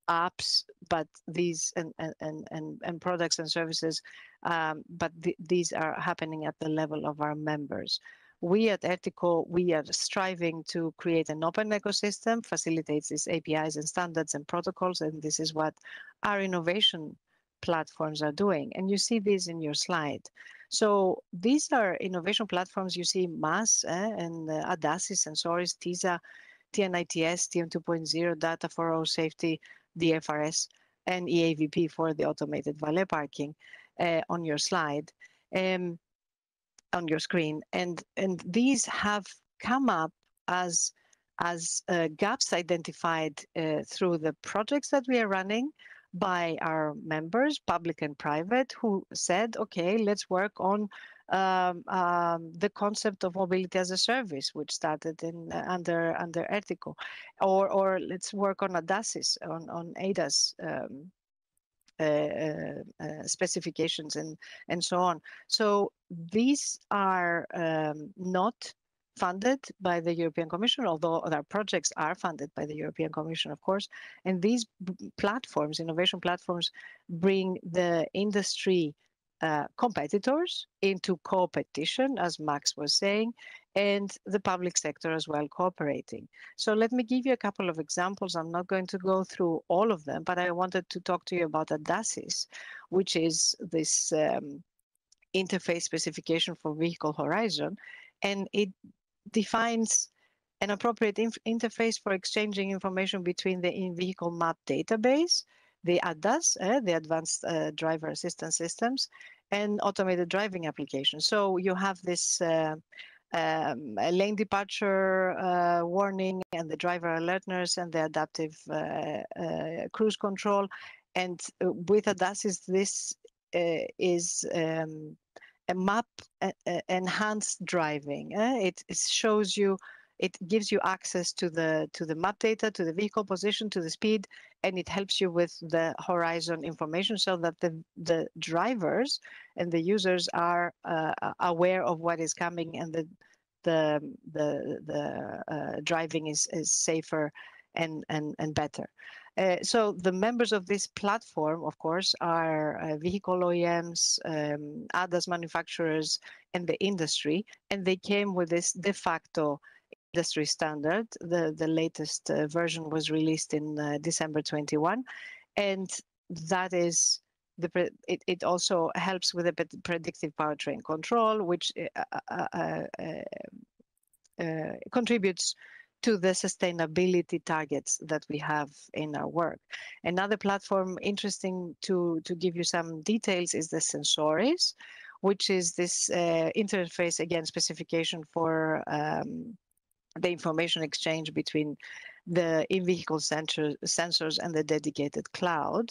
apps, but these and and and, and products and services, um, but th these are happening at the level of our members. We at Ertico, we are striving to create an open ecosystem, facilitates these APIs and standards and protocols, and this is what our innovation platforms are doing. And you see this in your slide. So these are innovation platforms. You see MaaS eh, and uh, Adasis, Sensoris, TISA, TNITS, TM 2.0, Data for Road Safety, DFRS, and EAVP for the automated valet parking uh, on your slide. Um, on your screen, and and these have come up as as uh, gaps identified uh, through the projects that we are running by our members, public and private, who said, okay, let's work on um, um, the concept of mobility as a service, which started in uh, under under Ertico, or or let's work on ADASIS on on ADAS um, uh, uh, uh, specifications and and so on. So these are um, not funded by the European Commission, although our projects are funded by the European Commission, of course. And these platforms, innovation platforms, bring the industry uh, competitors into competition, as Max was saying, and the public sector as well cooperating. So let me give you a couple of examples. I'm not going to go through all of them, but I wanted to talk to you about ADASIS, which is this um, interface specification for vehicle horizon, and it defines an appropriate interface for exchanging information between the in-vehicle map database, the ADAS, uh, the Advanced uh, Driver Assistance Systems, and automated driving applications. So you have this uh, um, lane departure uh, warning and the driver alertness and the adaptive uh, uh, cruise control. And uh, with ADASIS, this uh, is um, a map enhanced driving. It, it shows you it gives you access to the to the map data to the vehicle position to the speed and it helps you with the horizon information so that the the drivers and the users are uh, aware of what is coming and the the the the uh, driving is is safer and and and better. Uh, so the members of this platform, of course, are uh, vehicle OEMs, um, ADAS manufacturers, and the industry, and they came with this de facto industry standard. The, the latest uh, version was released in uh, December 21, and that is the it, it also helps with the predictive powertrain control, which uh, uh, uh, uh, contributes to the sustainability targets that we have in our work. Another platform interesting to, to give you some details is the Sensoris, which is this uh, interface, again, specification for um, the information exchange between the in-vehicle sensor, sensors and the dedicated cloud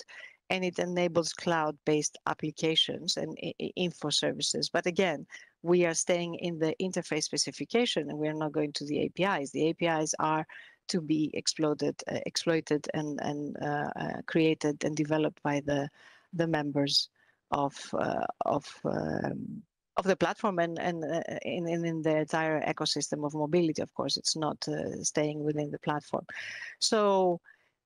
and it enables cloud-based applications and info services. But again, we are staying in the interface specification and we're not going to the APIs. The APIs are to be exploited, uh, exploited and, and uh, uh, created and developed by the, the members of, uh, of um, of the platform and, and uh, in, in, the entire ecosystem of mobility, of course, it's not uh, staying within the platform. So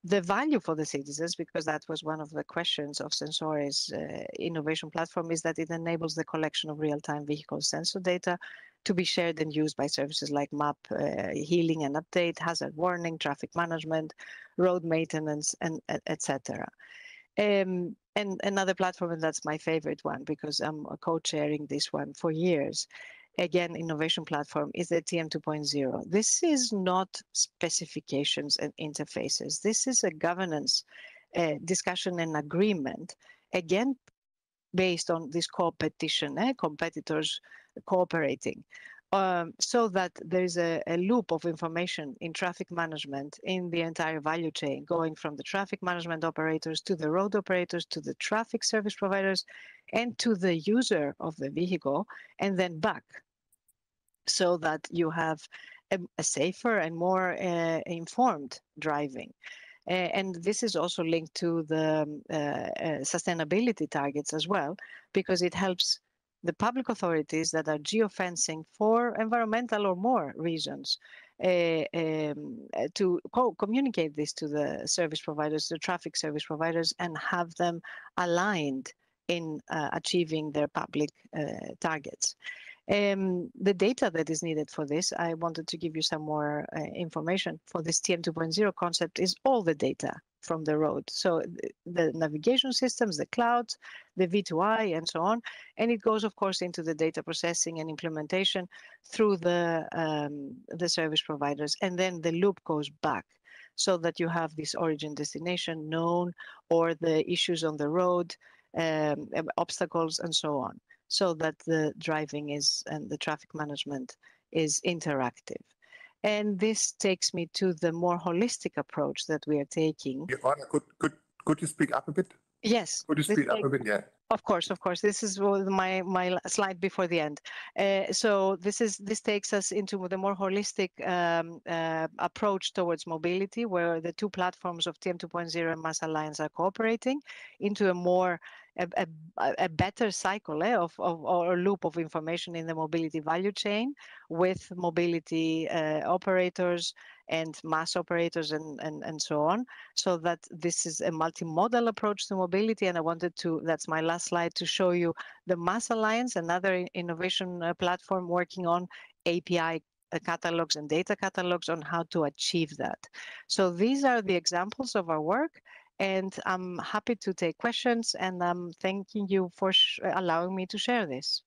the value for the citizens, because that was one of the questions of Sensoris uh, innovation platform, is that it enables the collection of real-time vehicle sensor data to be shared and used by services like map uh, healing and update, hazard warning, traffic management, road maintenance, and etc. Um, and another platform, and that's my favorite one because I'm co-chairing this one for years. Again, innovation platform is the TM 2.0. This is not specifications and interfaces. This is a governance uh, discussion and agreement, again, based on this competition, eh, competitors cooperating. um, so that there's a, a, loop of information in traffic management in the entire value chain, going from the traffic management operators to the road operators to the traffic service providers and to the user of the vehicle, and then back, so that you have a, a safer and more uh, informed driving. And this is also linked to the um, uh, uh, sustainability targets as well, because it helps the public authorities that are geofencing for environmental or more reasons uh, um, to co communicate this to the service providers, the traffic service providers, and have them aligned in uh, achieving their public uh, targets. Um, the data that is needed for this, I wanted to give you some more uh, information for this TM 2.0 concept is all the data from the road. So the navigation systems, the clouds, the V2I, and so on. And it goes, of course, into the data processing and implementation through the, um, the service providers. And then the loop goes back so that you have this origin destination known or the issues on the road, um, obstacles, and so on so that the driving is and the traffic management is interactive. And this takes me to the more holistic approach that we are taking. Anna, could, could, could you speak up a bit? Yes. Could you speak up a bit? Yeah. Of course, of course. This is my my slide before the end. Uh, so this is this takes us into the more holistic um, uh, approach towards mobility, where the two platforms of TM 2.0 and MaaS Alliance are cooperating into a more a, a, a better cycle eh, of, of or loop of information in the mobility value chain with mobility uh, operators and MaaS operators and, and, and so on, so that this is a multimodal approach to mobility. And I wanted to, that's my last slide, to show you the MaaS Alliance, another innovation uh, platform working on API uh, catalogs and data catalogs on how to achieve that. So these are the examples of our work and I'm happy to take questions and I'm thanking you for allowing me to share this.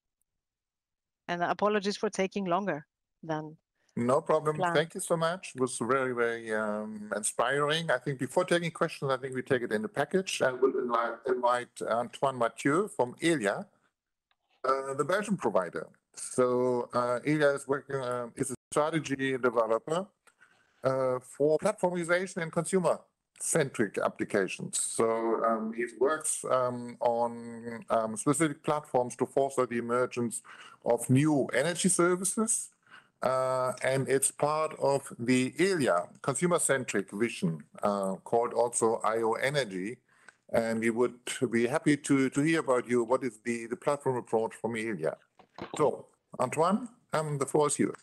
And apologies for taking longer than no problem. Plan. Thank you so much. It was very, very um, inspiring. I think before taking questions, I think we take it in the package. I will invite, invite Antoine Mathieu from Elia, uh, the Belgian provider. So uh, Elia is working uh, is a strategy developer uh, for platformization and consumer centric applications. So um, it works um, on um, specific platforms to foster the emergence of new energy services uh, and it's part of the Elia consumer-centric vision uh, called also IO Energy. And we would be happy to, to hear about you. What is the, the platform approach from Elia? So, Antoine, um, the floor is yours.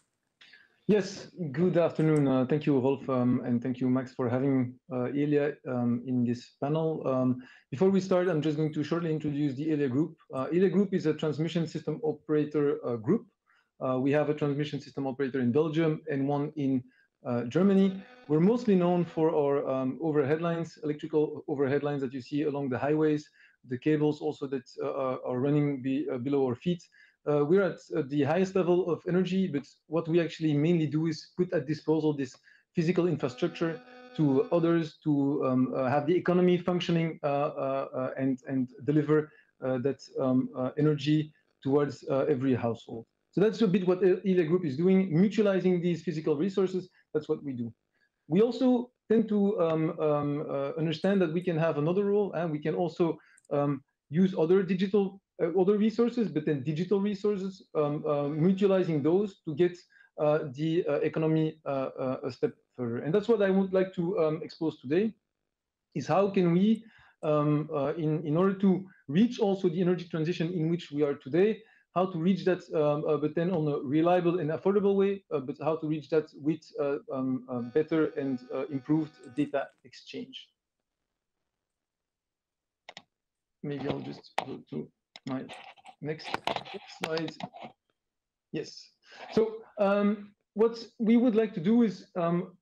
Yes, good afternoon. Uh, thank you, Rolf, um, and thank you, Max, for having uh, um, in this panel. Um, before we start, I'm just going to shortly introduce the Elia Group. Uh, Group is a transmission system operator uh, group uh, we have a transmission system operator in Belgium and one in uh, Germany. We're mostly known for our um, overhead lines, electrical overhead lines that you see along the highways, the cables also that uh, are running be, below our feet. Uh, we're at, at, the highest level of energy, but what we actually mainly do is put at disposal this physical infrastructure to others to um, uh, have the economy functioning uh, and, and deliver that um, energy towards every household. So that's a bit what Elia Group is doing, mutualizing these physical resources. That's what we do. We also tend to um, um, uh, understand that we can have another role, and we can also um, use other digital, uh, other resources, but then digital resources, um, uh, mutualizing those to get uh, the uh, economy uh, a step further. And that's what I would like to um, expose today, is how can we, um, in, in order to reach also the energy transition in which we are today, how to reach that, um, uh, but then on a reliable and affordable way, uh, but how to reach that with uh, um, um, better and improved data exchange. Maybe I'll just go to my next slide. Yes. So um, what we would like to do is um,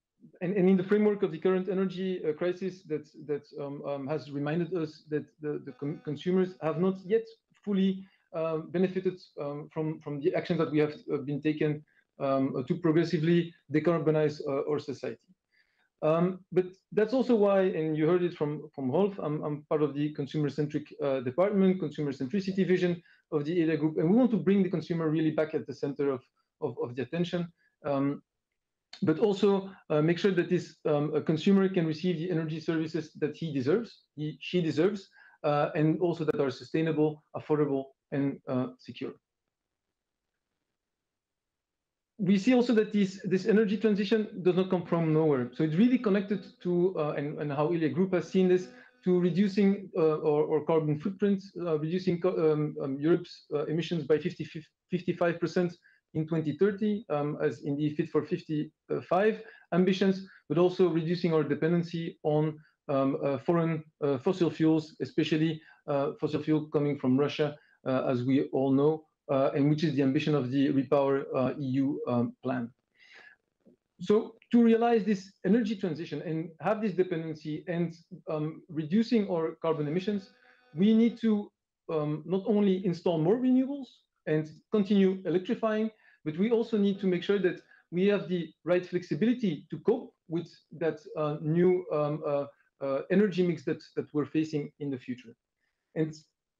and, and, in the framework of the current energy uh, crisis that that um, um, has reminded us that the, the consumers have not yet fully um, benefited um, from, from the actions that we have uh, been taken to progressively decarbonize uh, our society. Um, but that's also why, and you heard it from, from Rolf, I'm, I'm part of the consumer-centric uh, department, consumer centricity vision of the Elia Group, and we want to bring the consumer really back at the center of, of, of the attention. Um, but also uh, make sure that this um, consumer can receive the energy services that he deserves, he, she deserves, uh, and also that are sustainable, affordable, and uh, secure. We see also that this, this energy transition does not come from nowhere. So it's really connected to, uh, and, and how Elia Group has seen this, to reducing uh, or, or, carbon footprint, uh, reducing um, um, Europe's emissions by 50, 55% in 2030 um, as in the Fit for 55 ambitions, but also reducing our dependency on um, uh, foreign uh, fossil fuels, especially uh, fossil fuel coming from Russia, uh, as we all know, uh, and which is the ambition of the Repower uh, EU um, plan. So to realize this energy transition and have this dependency and um, reducing our carbon emissions, we need to um, not only install more renewables and continue electrifying, but we also need to make sure that we have the right flexibility to cope with that uh, new um, uh, uh, energy mix that, that we're facing in the future. And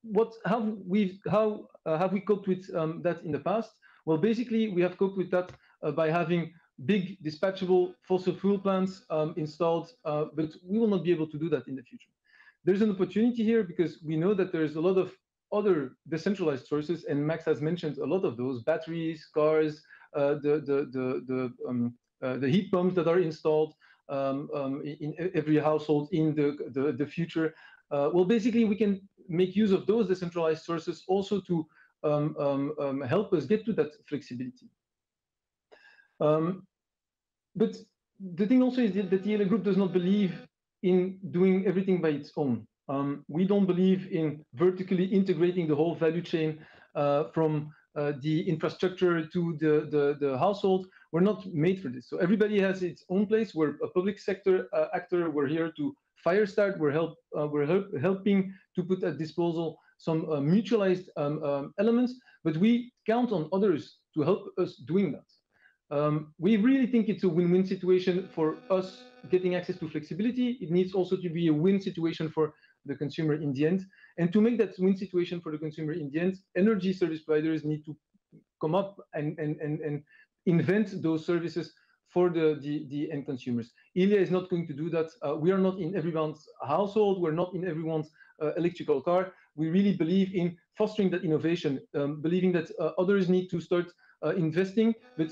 what have we how uh, have we coped with um, that in the past? Well, basically, we have coped with that uh, by having big dispatchable fossil fuel plants um, installed, uh, but we will not be able to do that in the future. There's an opportunity here because we know that there's a lot of other decentralized sources, and Max has mentioned a lot of those: batteries, cars, uh, the the the the, um, uh, the heat pumps that are installed um, um, in every household in the the, the future. Uh, well, basically, we can make use of those decentralized sources also to um, um, um, help us get to that flexibility. but the thing also is that the Elia Group does not believe in doing everything by its own. Um, we don't believe in vertically integrating the whole value chain uh, from uh, the infrastructure to the, the, the, household. We're not made for this. So everybody has its own place. We're a public sector uh, actor. We're here to fire start. We're, help, uh, we're help, helping to put at disposal some uh, mutualized um, um, elements, but we count on others to help us doing that. Um, we really think it's a win-win situation for us getting access to flexibility. It needs also to be a win situation for the consumer in the end. And to make that win situation for the consumer in the end, energy service providers need to come up and, and, and, and invent those services for the, the, the end consumers. Elia is not going to do that. Uh, we are not in everyone's household. We're not in everyone's uh, electrical car. We really believe in fostering that innovation, um, believing that uh, others need to start uh, investing. But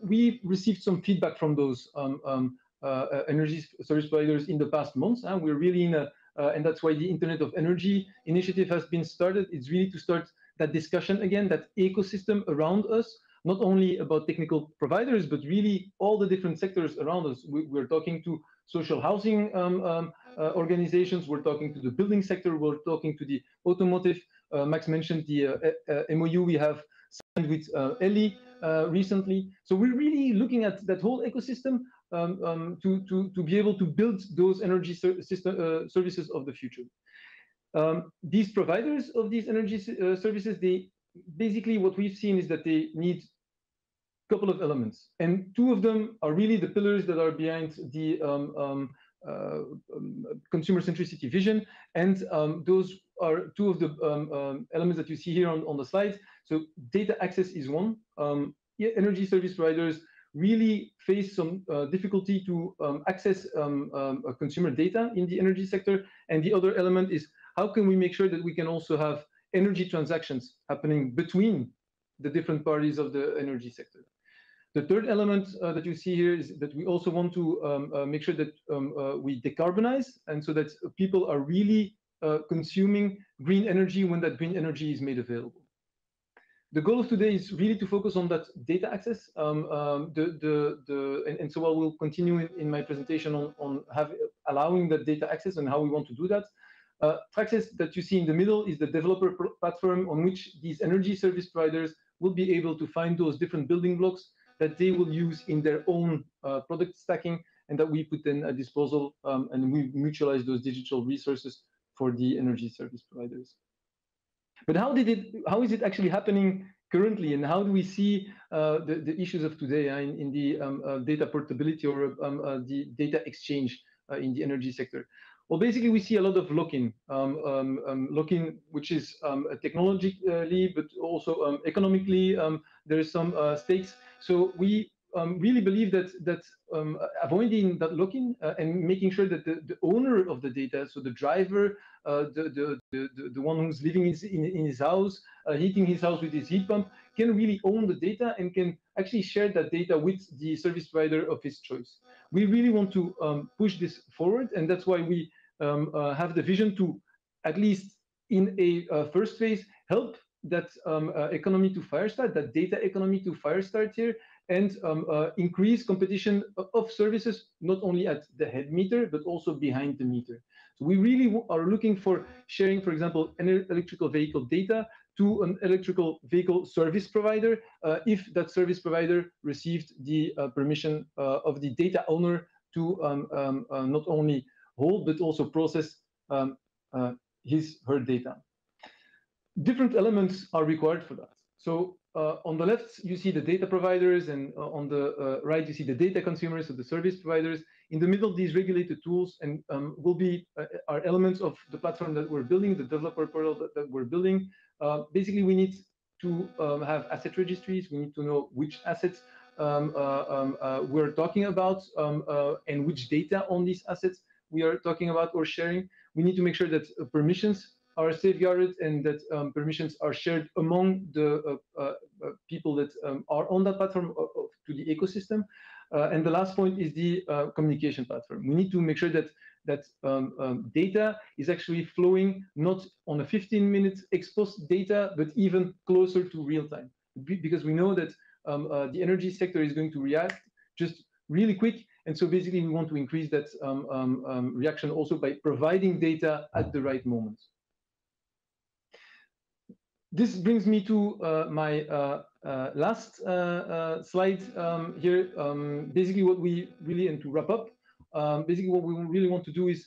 we received some feedback from those um, um, uh, uh, energy service providers in the past months. And we're really in a, and that's why the Internet of Energy initiative has been started. It's really to start that discussion again, that ecosystem around us, not only about technical providers, but really all the different sectors around us. We, are talking to social housing um, um, uh, organizations, we're talking to the building sector, we're talking to the automotive. Uh, Max mentioned the uh, uh, MOU we have signed with Elli recently. So we're really looking at that whole ecosystem um, um, to, to, to be able to build those energy ser system, uh, services of the future. Um, these providers of these energy uh, services, they basically what we've seen is that they need a couple of elements, and two of them are really the pillars that are behind the um, um, uh, um, consumer centricity vision, and those are two of the elements that you see here on, on the slide. So data access is one. energy service providers really face some uh, difficulty to um, access um, um, consumer data in the energy sector. And the other element is how can we make sure that we can also have energy transactions happening between the different parties of the energy sector. The third element uh, that you see here is that we also want to um, uh, make sure that um, uh, we decarbonize and so that people are really uh, consuming green energy when that green energy is made available the goal of today is really to focus on that data access. Um, um, the, the, the, and, and, so I will continue in, in my presentation on, on have, allowing that data access and how we want to do that. Uh, Traxes that you see in the middle is the developer platform on which these energy service providers will be able to find those different building blocks that they will use in their own uh, product stacking and that we put in at disposal um, and we mutualize those digital resources for the energy service providers. But how did it? How is it actually happening currently, and how do we see uh, the, the issues of today uh, in, in the um, uh, data portability or um, uh, the data exchange uh, in the energy sector? Well, basically, we see a lot of lock-in, um, um, um, lock-in, which is technologically, but also economically, there is some uh, stakes. So we really believe that that avoiding that lock-in uh, and making sure that the owner of the data, so the driver, uh, the the the one who's living in his house, heating his house with his heat pump, can really own the data and can actually share that data with the service provider of his choice. We really want to push this forward, and that's why we Um, uh, have the vision to, at least in a uh, first phase, help that um, uh, economy to fire start, that data economy to fire start here, and um, increase competition of services, not only at the head meter, but also behind the meter. So we really are looking for sharing, for example, electrical vehicle data to an electrical vehicle service provider, if that service provider received the permission of the data owner to not only hold, but also process um, uh, his, her data. Different elements are required for that. So, uh, on the left, you see the data providers, and uh, on the right, you see the data consumers, so the service providers. In the middle, these regulated tools and um, will be are elements of the platform that we're building, the developer portal that we're building. Basically, we need to um, have asset registries. We need to know which assets we're talking about, and which data on these assets we are talking about or sharing. We need to make sure that uh, permissions are safeguarded and that um, permissions are shared among the uh, uh, people that um, are on that platform to the ecosystem. And the last point is the communication platform. We need to make sure that that um, data is actually flowing not on a 15-minute exposed data, but even closer to real time. Because we know that the energy sector is going to react just really quick, and so basically, we want to increase that um, um, um, reaction also by providing data at the right moment. This brings me to uh, my uh, uh, last slide here. Basically, what we really... And to wrap up, basically, what we really want to do is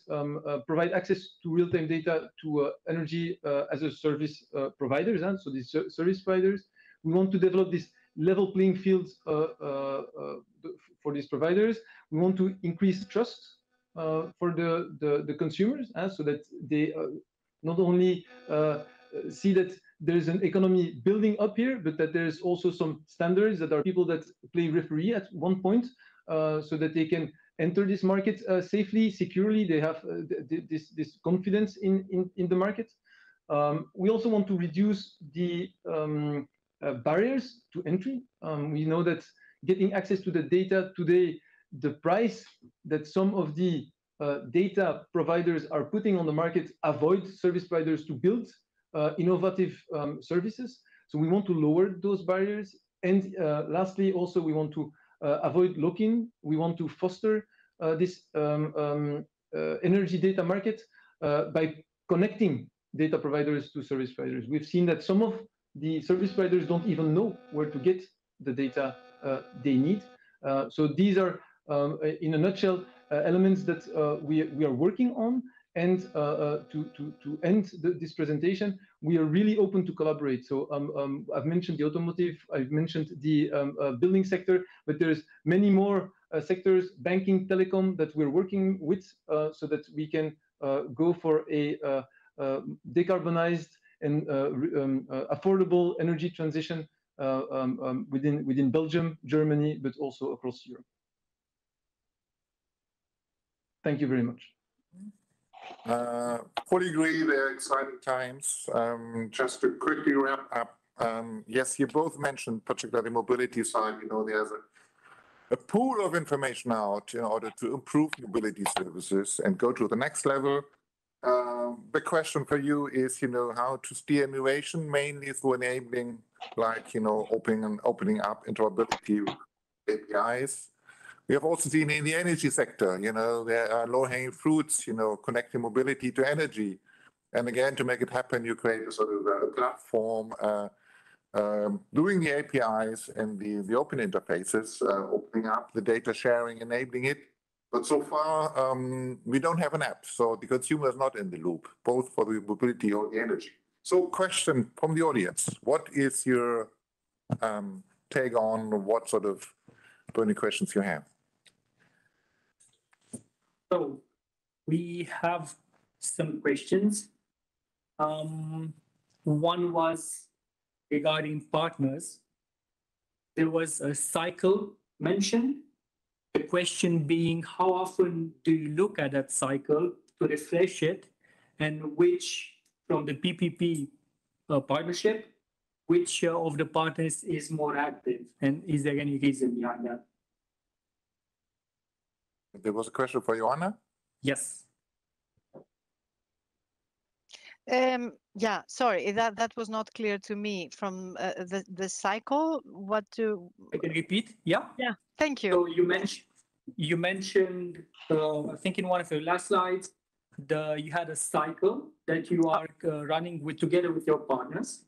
provide access to real-time data to energy as a service providers, and so these service providers. We want to develop this level playing fields for these providers. We want to increase trust uh, for the the consumers, eh, so that they uh, not only uh, see that there is an economy building up here, but that there is also some standards, that are people that play referee at one point, so that they can enter this market safely, securely. They have this this confidence in the market. Um, we also want to reduce the um, barriers to entry. Um, we know that getting access to the data today, the price that some of the uh, data providers are putting on the market avoid service providers to build uh, innovative um, services. So we want to lower those barriers. And uh, lastly, also, we want to avoid lock-in. We want to foster this um, um, energy data market by connecting data providers to service providers. We've seen that some of the service providers don't even know where to get the data they need. So these are, Um, uh, in a nutshell, uh, elements that uh, we we are working on. And to end this presentation, we are really open to collaborate. So um, um, I've mentioned the automotive, I've mentioned the building sector, but there's many more sectors, banking, telecom, that we're working with, so that we can go for a decarbonized and affordable energy transition within within Belgium, Germany, but also across Europe. Thank you very much. Uh, fully agree, they're exciting times. Um, just to quickly wrap up, um, yes, you both mentioned, particularly mobility side, you know, there's a pool of information out in order to improve mobility services and go to the next level. Um, the question for you is, you know, how to steer innovation, mainly through enabling, like, you know, opening opening up interoperability APIs. We have also seen in the energy sector, you know, there are low-hanging fruits, you know, connecting mobility to energy. And again, to make it happen, you create a sort of a platform, uh, um, doing the APIs and the open interfaces, uh, opening up the data sharing, enabling it. But so far, um, we don't have an app, so the consumer is not in the loop, both for the mobility or the energy. So question from the audience: What is your um, take on what sort of burning questions you have? So we have some questions. Um, one was regarding partners. There was a cycle mentioned. The question being, how often do you look at that cycle to refresh it, and which from the PPP uh, partnership, which uh, of the partners is more active, and is there any reason behind that? There was a question for Johanna? Yes. Um, yeah, sorry, that that was not clear to me from uh, the the cycle. What to? I can repeat. Yeah. Yeah, thank you. So you mentioned you mentioned uh, I think in one of your last slides the you had a cycle that you are uh, running with together with your partners.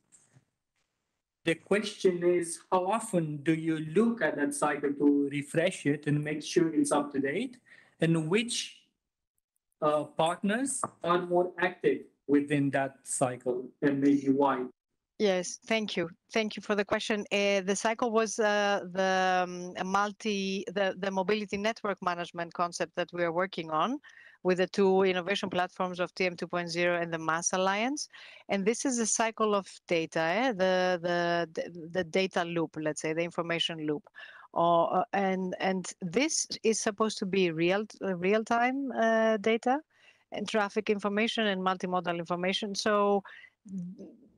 The question is how often do you look at that cycle to refresh it and make sure it's up to date, and which uh, partners are more active within that cycle and maybe why? Yes, thank you. Thank you for the question. Uh, the cycle was uh, the um, multi, the, the mobility network management concept that we are working on with the two innovation platforms of TM 2.0 and the MaaS Alliance. And this is a cycle of data, eh? the, the, the data loop, let's say, the information loop. Uh, and, and this is supposed to be real, real time uh, data and traffic information and multimodal information. So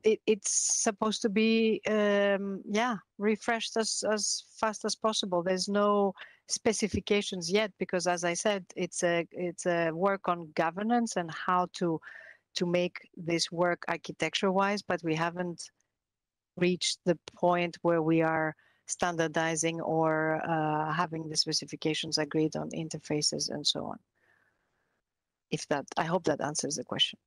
it, it's supposed to be um, yeah refreshed as as fast as possible. There's no specifications yet because, as I said, it's a it's a work on governance and how to to make this work architecture wise. But we haven't reached the point where we are standardizing or uh, having the specifications agreed on interfaces and so on if that i hope that answers the question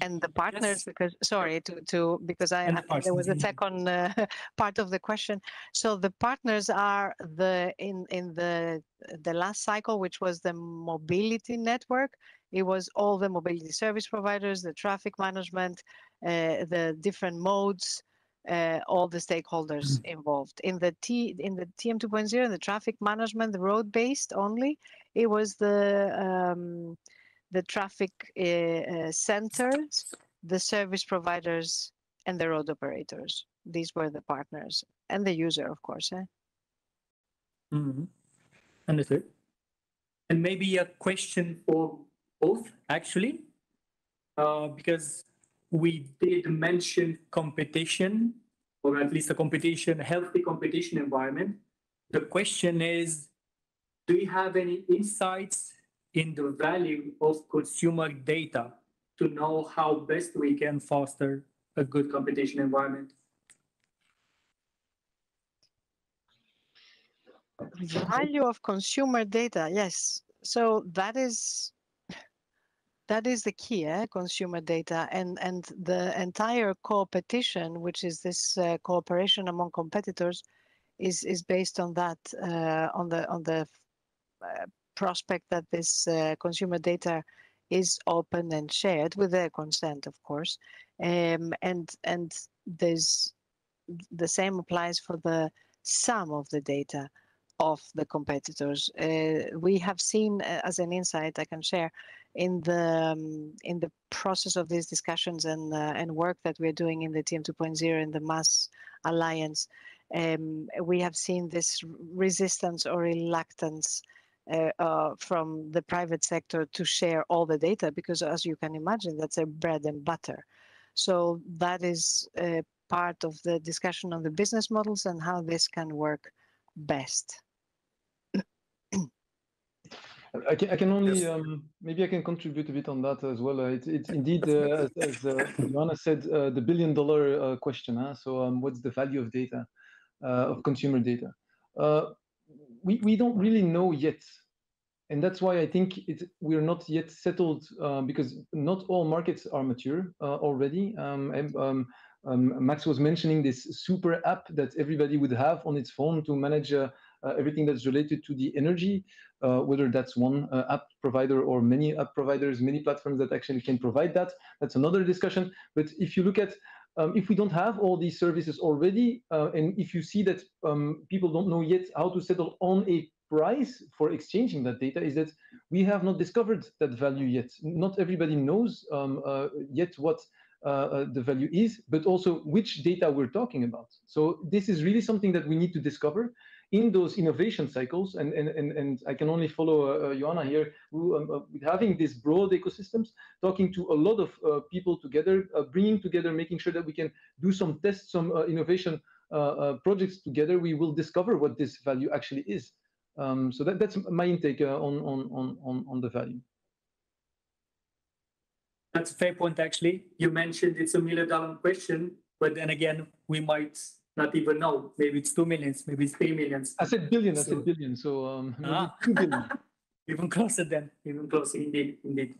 and the partners Yes. because sorry to to because i the there was a second uh, *laughs* part of the question. So the partners are the in in the the last cycle which was the mobility network. It was all the mobility service providers the traffic management uh, the different modes uh, all the stakeholders involved. In the T in the TM 2.0 the traffic management the road based only it was the um, the traffic uh, uh, centers, the service providers, and the road operators. These were the partners and the user, of course. Eh? Mhm. Understood. And maybe a question for both, actually, uh, because we did mention competition, or at least a competition, healthy competition environment. The question is, do you have any insights in the value of consumer data to know how best we can foster a good competition environment? Value of consumer data, yes. So that is that is the key, eh? consumer data, and and the entire competition, which is this uh, cooperation among competitors, is is based on that uh, on the on the uh, prospect that this uh, consumer data is open and shared with their consent, of course, um, and and there's the same applies for the sum of the data of the competitors. Uh, we have seen, uh, as an insight I can share, in the um, in the process of these discussions and uh, and work that we're doing in the TM 2.0 and the MaaS Alliance, um, we have seen this resistance or reluctance from the private sector to share all the data because, as you can imagine, that's their bread and butter. So that is uh, part of the discussion on the business models and how this can work best. I can, I can only Yes. um, maybe I can contribute a bit on that as well. Uh, it's, it's indeed uh, as, as uh, Johanna said, uh, the billion dollar uh, question. Huh? So um, what's the value of data, uh, of consumer data? We we don't really know yet, and that's why I think it we're not yet settled uh, because not all markets are mature uh, already. Um, and, um, um, Max was mentioning this super app that everybody would have on its phone to manage uh, uh, everything that's related to the energy uh, whether that's one uh, app provider or many app providers, many platforms that actually can provide that. That's another discussion. But if you look at um, if we don't have all these services already, uh, and if you see that um, people don't know yet how to settle on a price for exchanging that data is that we have not discovered that value yet. Not everybody knows um, uh, yet what uh, uh, the value is, but also which data we're talking about. So this is really something that we need to discover in those innovation cycles. And, and, and, and I can only follow uh, Johanna here, who um, uh, having these broad ecosystems, talking to a lot of uh, people together, uh, bringing together, making sure that we can do some tests, some innovation projects together, we will discover what this value actually is. Um, so that, that's my intake on, on, on, on the value. That's a fair point, actually. You mentioned it's a million dollar question, but then again, we might not even know. Maybe it's two millions, maybe it's three millions. I said billion, so, I said billion. So um, ah. two billion. *laughs* even closer then, even closer, indeed, indeed.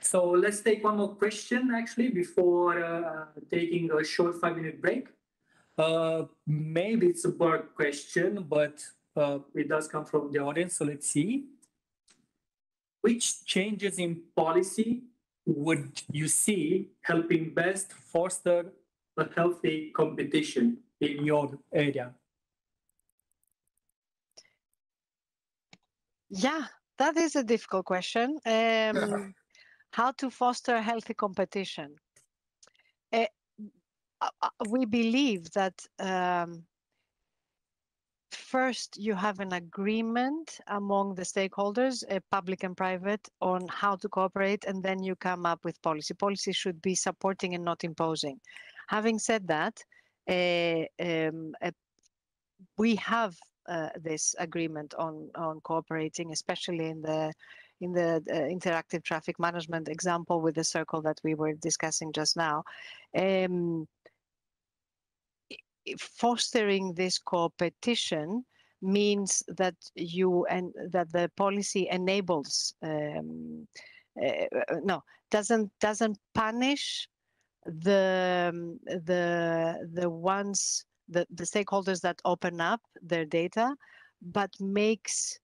So let's take one more question actually before uh, taking a short five minute break. Uh, maybe it's a broad question, but uh, it does come from the audience. So let's see. Which changes in policy would you see helping best foster a healthy competition in your area? Yeah, that is a difficult question. Um, *laughs* how to foster healthy competition? Uh, we believe that um, first you have an agreement among the stakeholders, uh, public and private, on how to cooperate, and then you come up with policy. Policy should be supporting and not imposing. Having said that, uh, uh, we have uh, this agreement on on cooperating, especially in the in the uh, interactive traffic management example with the circle that we were discussing just now. Um, fostering this competition means that you and that the policy enables um, uh, no doesn't doesn't punish the um, the the ones the, the stakeholders that open up their data but makes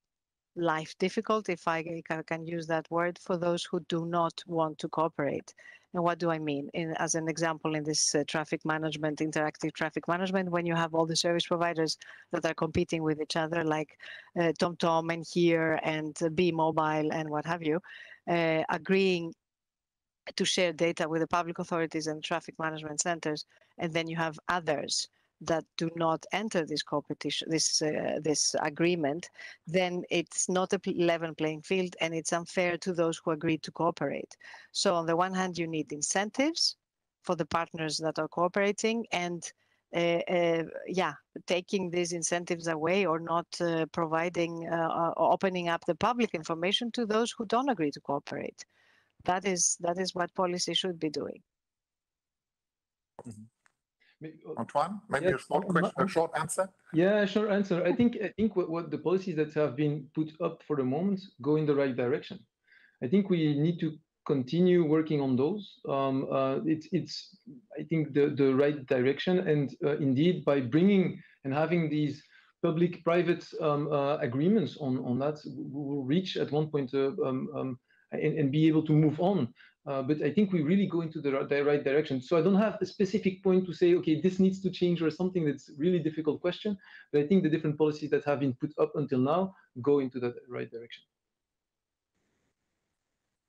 life difficult if i can use that word for those who do not want to cooperate and what do I mean? In, as an example, in this uh, traffic management, interactive traffic management, when you have all the service providers that are competing with each other, like uh, TomTom and Here and uh, Be Mobile and what have you, uh, agreeing to share data with the public authorities and traffic management centers, and then you have others that do not enter this competition, this uh, this agreement, then it's not a level playing field, and it's unfair to those who agreed to cooperate. So on the one hand, you need incentives for the partners that are cooperating, and uh, uh, yeah, taking these incentives away or not uh, providing, uh, uh, opening up the public information to those who don't agree to cooperate. That is that is what policy should be doing. Mm -hmm. Antoine, maybe yes, a short question, a short answer. Yeah, short answer. I think I think what, what the policies that have been put up for the moment go in the right direction. I think we need to continue working on those. Um, uh, it's it's I think the the right direction, and uh, indeed by bringing and having these public-private um, uh, agreements on on that, we will reach at one point uh, um, um, and, and be able to move on. Uh, but I think we really go into the, the, right direction. So I don't have a specific point to say, okay, this needs to change or something that's really difficult question. But I think the different policies that have been put up until now go into the right direction.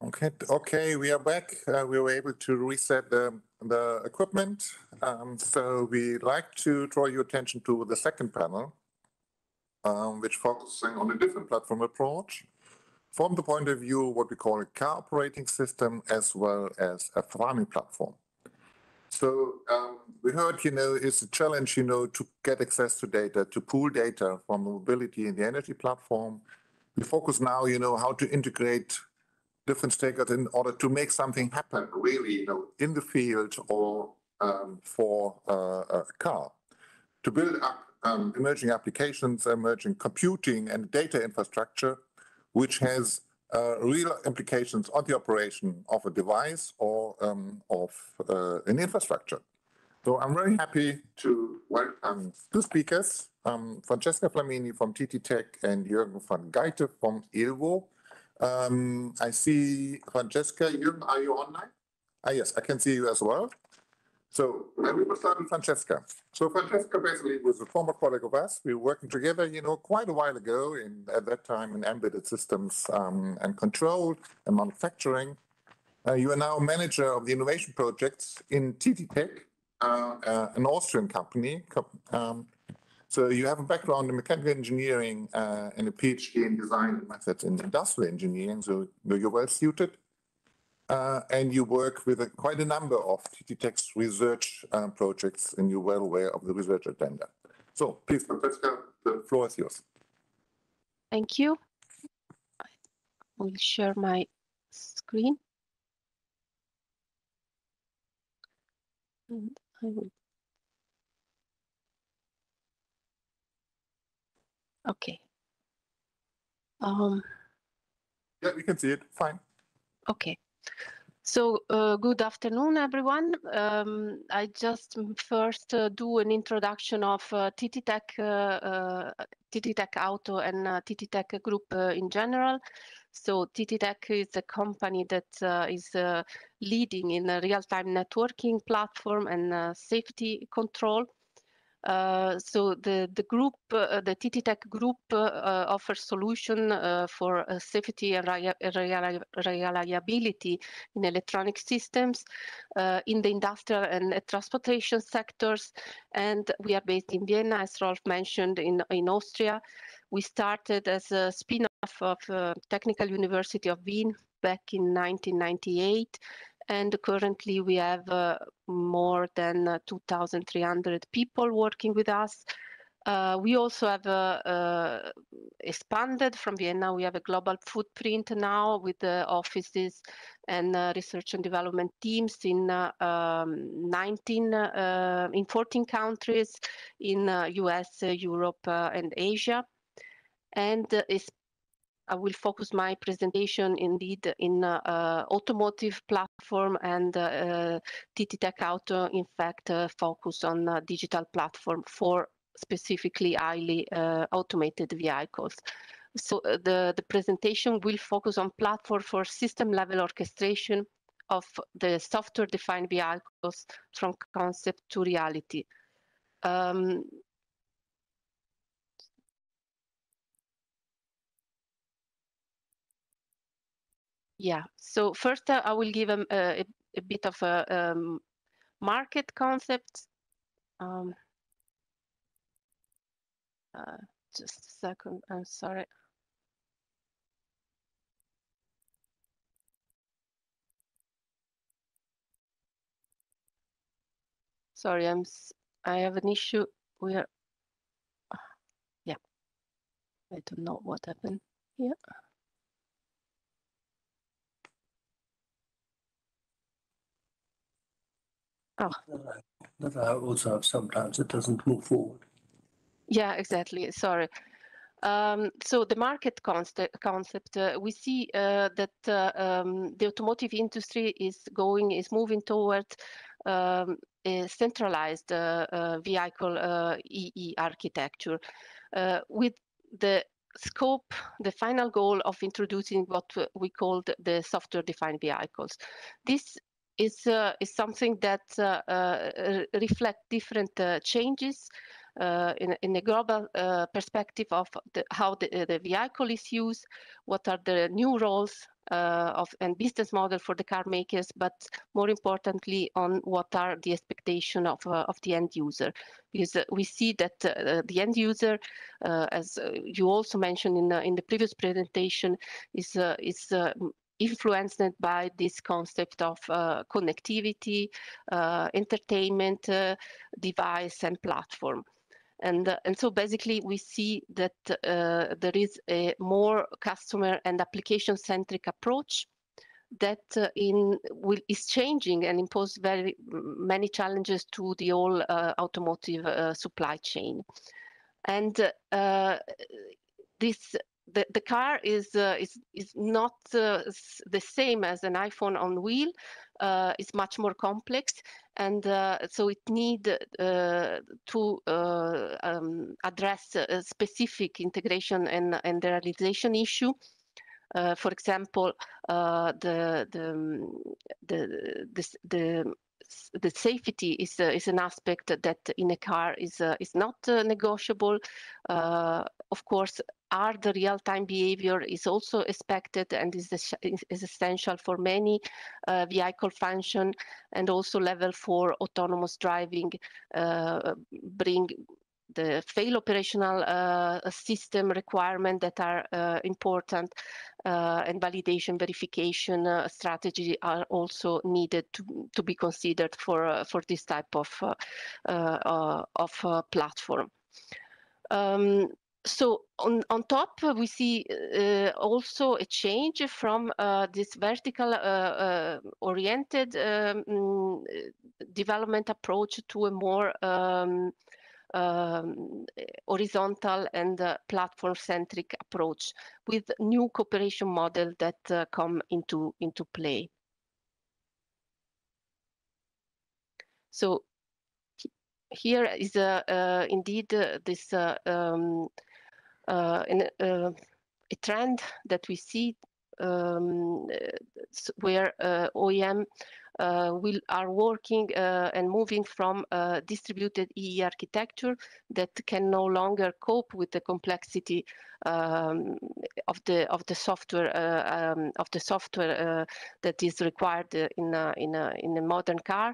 Okay, okay, we are back. Uh, we were able to reset the, the equipment. Um, so we like to draw your attention to the second panel, um, which focusing on a different platform approach from the point of view what we call a car operating system as well as a farming platform. So um, we heard, you know, it's a challenge, you know, to get access to data, to pool data from the mobility in the energy platform. We focus now, you know, how to integrate different stakeholders in order to make something happen really, you know, in the field or um, for uh, a car. To build up um, emerging applications, emerging computing and data infrastructure which has uh, real implications on the operation of a device or um, of uh, an infrastructure. So I'm very happy to welcome two speakers, um, Francesca Flamini from TTTech and Jürgen Vangeyte from ILVO. Um, I see Francesca, Jürgen, are you online? Ah, yes, I can see you as well. So we will start with Francesca. So Francesca basically was a former colleague of us. We were working together, you know, quite a while ago in at that time in embedded systems um, and control and manufacturing. Uh, you are now manager of the innovation projects in TTTech, uh, uh, an Austrian company. Um, so you have a background in mechanical engineering uh, and a PhD in design methods in industrial engineering. So you're well suited. Uh, and you work with a, quite a number of TT research uh, projects, and you're well aware of the research agenda. So please, Francesca, the floor is yours. Thank you. I will share my screen. And I will. Okay. Um, Yeah, we can see it. Fine. okay. So uh, good afternoon, everyone. Um, I just first uh, do an introduction of uh, TTTech, uh, uh, TTTech Auto and uh, TTTech Group uh, in general. So TTTech is a company that uh, is leading in a real-time networking platform and safety control. Uh, so the the group, uh, the TTTech group, uh, uh, offers solution uh, for uh, safety and reliability in electronic systems uh, in the industrial and uh, transportation sectors. And we are based in Vienna, as Rolf mentioned, in in Austria. We started as a spin-off of uh, Technical University of Wien back in 1998 and currently we have uh, more than uh, 2,300 people working with us. Uh, we also have uh, uh, expanded from Vienna. We have a global footprint now with the offices and uh, research and development teams in um, 19, in 14 countries in US, Europe, and Asia. And I will focus my presentation indeed in uh, uh, automotive platform and uh, TTTech Auto, in fact, focus on digital platform for specifically highly automated vehicles. So the, the presentation will focus on platform for system level orchestration of the software defined vehicles from concept to reality. Um, Yeah, so first uh, I will give um, a, a, bit of a um, market concept. Um, uh, just a second, I'm sorry. Sorry, I'm, I have an issue We are. *sighs* yeah, I don't know what happened here. Oh. That I also have sometimes, it doesn't move forward. Yeah, exactly. Sorry. Um, so the market concept, concept uh, we see uh, that uh, um, the automotive industry is going, is moving towards um, a centralized uh, uh, vehicle EE uh, architecture with the scope, the final goal of introducing what we called the software-defined vehicles. This is uh, is something that uh, uh, reflect different changes uh, in, in a global uh, perspective of the, how the, the vehicle is used, what are the new roles uh, of and business model for the car makers, but more importantly on what are the expectation of, of the end user. Because we see that the end user, as you also mentioned in, in the previous presentation, is, is influenced by this concept of uh, connectivity, uh, entertainment, uh, device, and platform. And, uh, and so basically we see that uh, there is a more customer and application centric approach that uh, in will is changing and impose very many challenges to the whole automotive supply chain. And this the, the car is uh, is is not uh, the same as an iPhone on wheel. Uh, it's much more complex, and uh, so it need uh, to uh, um, address a specific integration and and realization issue. for example, the the the the, the the safety is is an aspect that in a car is is not negotiable. of course, are the real-time behavior is also expected and is, is essential for many uh, vehicle function and also level four autonomous driving uh, bring the fail operational uh, system requirement that are uh, important uh, and validation verification uh, strategy are also needed to, to be considered for, uh, for this type of, uh, of platform. Um, so on, on top, we see uh, also a change from uh, this vertical uh, oriented um, development approach to a more um, um, horizontal and uh, platform-centric approach with new cooperation model that uh, come into, into play. So here is uh, uh indeed uh, this uh, um, in, a trend that we see um, where OEM uh, we are working uh, and moving from a distributed EE architecture that can no longer cope with the complexity um, of the of the software uh, um, of the software that is required in a, in a in a modern car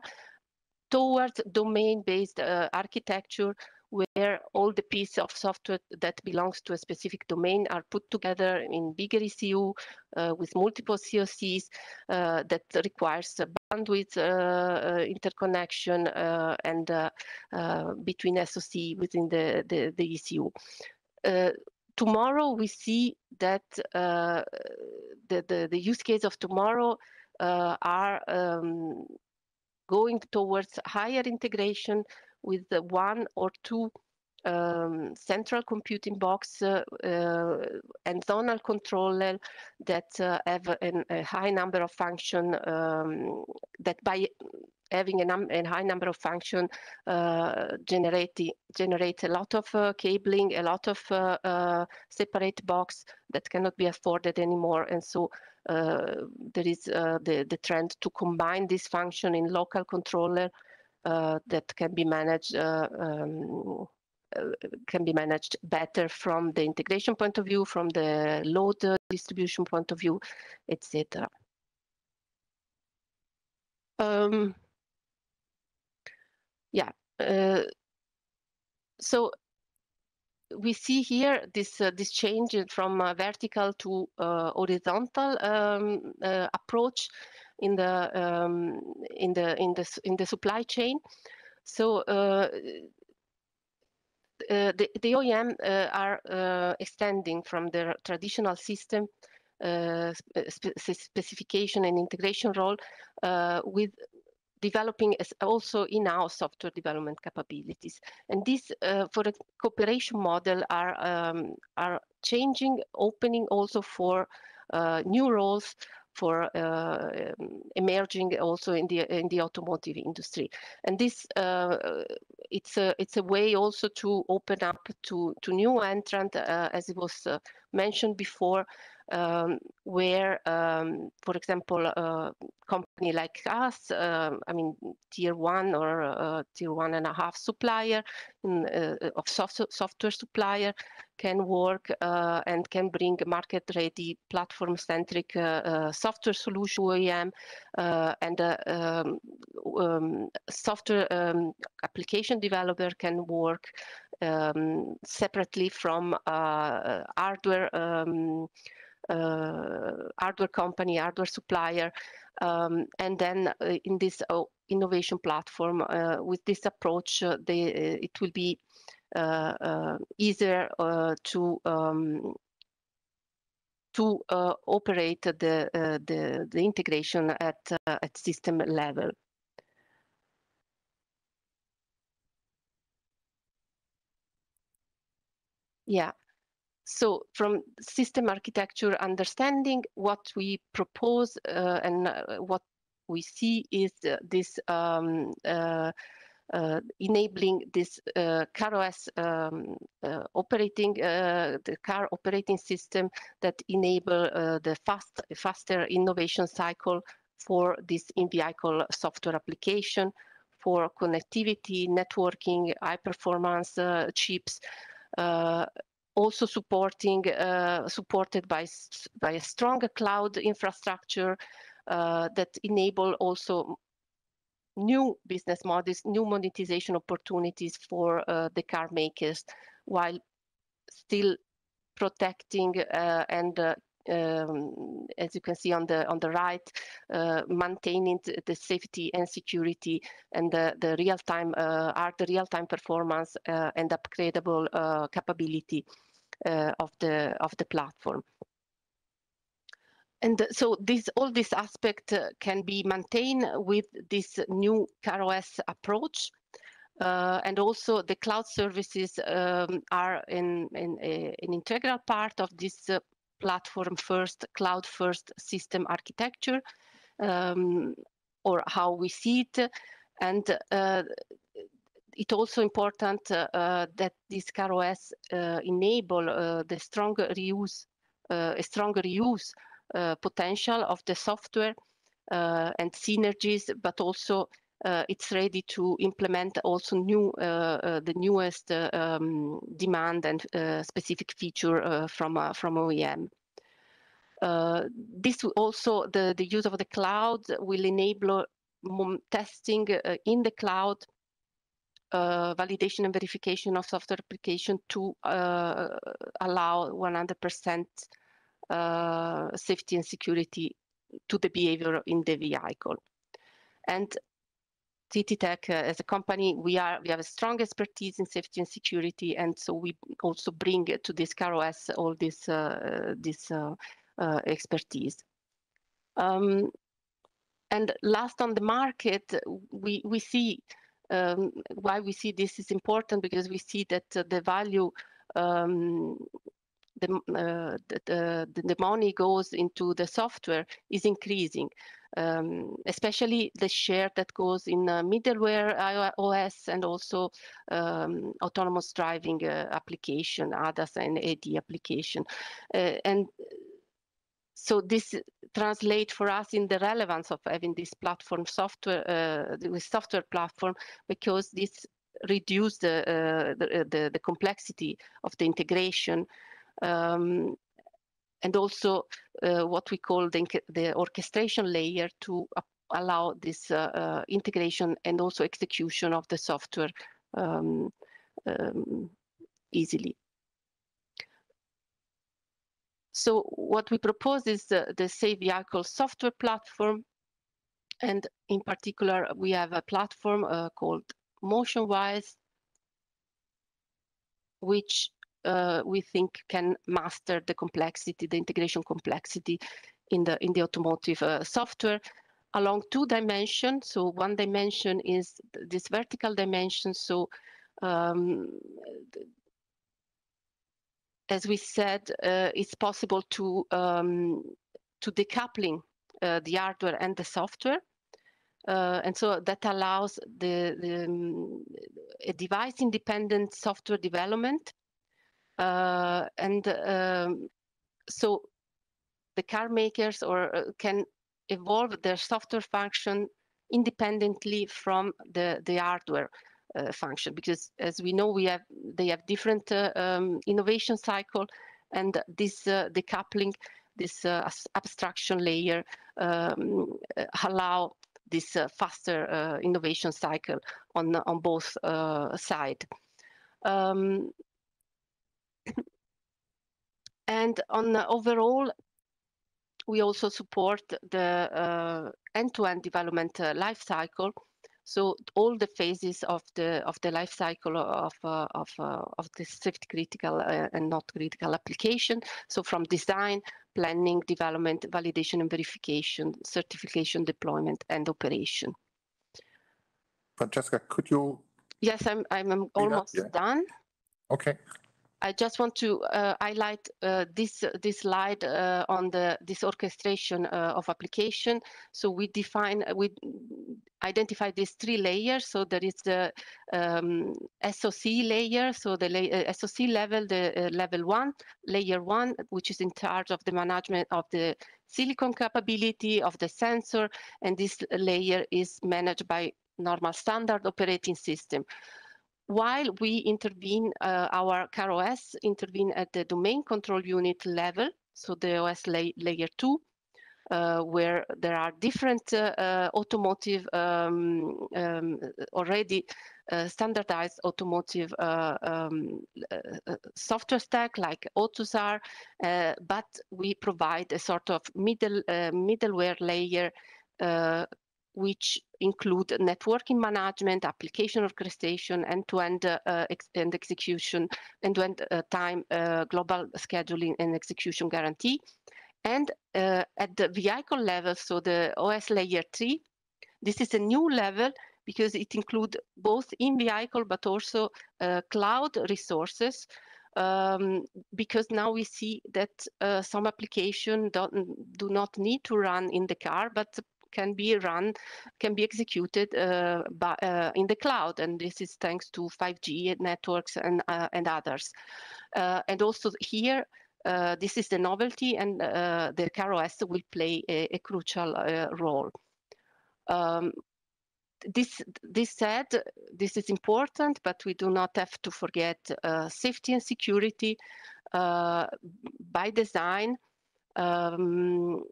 towards domain-based architecture where all the pieces of software that belongs to a specific domain are put together in bigger ECU uh, with multiple COCs uh, that requires bandwidth uh, uh, interconnection uh, and between SOC within the, the, the ECU tomorrow we see that uh, the, the, the, use case of tomorrow uh, are um, going towards higher integration with one or two um, central computing box uh, uh, and zonal controller that uh, have a high number of function um, that by having a, num a, high number of function uh, generate generate a lot of uh, cabling, a lot of uh, separate box that cannot be afforded anymore, and so there is the the trend to combine this function in local controller that can be managed uh, um, uh, can be managed better from the integration point of view, from the load distribution point of view, etc. Um, yeah, uh, so we see here this uh, this change from uh, vertical to horizontal um, approach in the um, in the in the in the supply chain. So uh, uh, the, the OEM uh, are uh, extending from their traditional system uh, spe specification and integration role uh, with developing also in-house software development capabilities. And these, for the cooperation model, are um, are changing, opening also for new roles for uh, emerging also in the in the automotive industry. And this uh, it's a it's a way also to open up to to new entrant, uh, as it was mentioned before, um, where, um, for example, a company like us, uh, I mean, tier one or uh, tier one and a half supplier in, uh, of soft software supplier can work uh, and can bring market-ready, platform-centric uh, uh, software solution OEM and um, um, software um, application developer can work separately from hardware uh, hardware company, hardware supplier, um, and then uh, in this uh, innovation platform, with this approach, they, it will be easier to um, to uh, operate the, uh, the, the integration at uh, at system level. Yeah, so from system architecture understanding, what we propose uh, and uh, what we see is uh, this um, uh, uh, enabling this uh, CarOS um, operating, the car operating system that enable the fast, faster innovation cycle for this in-vehicle software application for connectivity, networking, high performance uh, chips, uh, also supporting uh, supported by by a strong cloud infrastructure uh, that enable also new business models, new monetization opportunities for uh, the car makers, while still protecting and um, as you can see on the on the right, uh, maintaining the safety and security and the, the real-time uh, are the real-time performance uh, and upgradable uh, capability uh, of the of the platform. And so this all this aspect uh, can be maintained with this new CarOS approach. and also the cloud services um, are in, in a, an integral part of this platform first, cloud first system architecture, um, or how we see it. And uh, it's also important uh, that this CarOS uh, enable uh, the stronger reuse, uh, a stronger reuse uh, potential of the software and synergies, but also uh, it's ready to implement also new uh, uh, the newest um, demand and specific feature from from OEM. this also the the use of the cloud will enable testing in the cloud uh, validation and verification of software application to uh, allow 100% uh, safety and security to the behavior in the vehicle. And TTTech uh, as a company, we are we have a strong expertise in safety and security, and so we also bring to this CarOS all this uh, this uh, uh, expertise. Um, and last on the market, we we see um, why we see this is important because we see that the value um, the, uh, the, the, the, money goes into the software is increasing, um, especially the share that goes in uh, middleware iOS and also um, autonomous driving uh, application, ADAS and AD application. Uh, and so this translates for us in the relevance of having this platform software, uh, the software platform, because this reduce the, uh, the, the, the, complexity of the integration um, and also uh, what we call the, the, orchestration layer to allow this uh, uh, integration and also execution of the software um, um, easily. So what we propose is the, the Safe Vehicle software platform. And in particular, we have a platform uh, called MotionWise, which uh, we think can master the complexity, the integration complexity in the in the automotive uh, software along two dimensions. So one dimension is this vertical dimension. So um, as we said, uh, it's possible to um, to decoupling uh, the hardware and the software. Uh, and so that allows the, the um, a device independent software development uh, and um, so the car makers or uh, can evolve their software function independently from the the hardware uh, function because as we know we have they have different uh, um, innovation cycle and this uh, decoupling this uh, abstraction layer um, allow this faster innovation cycle on on both uh, side. Um, and on the overall we also support the end-to-end -end development life cycle so all the phases of the of the life cycle of uh, of uh, of the safety critical uh, and not critical application. So from design, planning, development, validation and verification, certification, deployment, and operation. Francesca, could you? Yes, I'm I'm almost yeah. done. Okay. I just want to uh, highlight uh, this this slide uh, on the this orchestration uh, of application. So we define we identify these three layers. So there is the um, SOC layer, so the la uh, SOC level, the uh, level one, layer one, which is in charge of the management of the silicon capability of the sensor, and this layer is managed by normal standard operating system while we intervene, uh, our CarOS intervene at the domain control unit level, so the OS la layer two, uh, where there are different uh, uh automotive um, um, already uh, standardized automotive uh, um, software stack like AUTOSAR, but we provide a sort of middle middleware layer which include networking management, application orchestration, end-to-end uh, ex and execution, end-to-end uh, time, uh, global scheduling and execution guarantee. And uh, at the vehicle level, so the OS layer three, this is a new level because it includes both in-vehicle but also uh, cloud resources um, because now we see that uh, some application don't, do not need to run in the car, but can be run, can be executed uh, by, uh, in the cloud. And this is thanks to 5G networks and, uh, and others. and also here, uh, this is the novelty and uh, the CarOS will play a, a crucial uh, role. Um, this, this said, this is important, but we do not have to forget safety and security by design, um,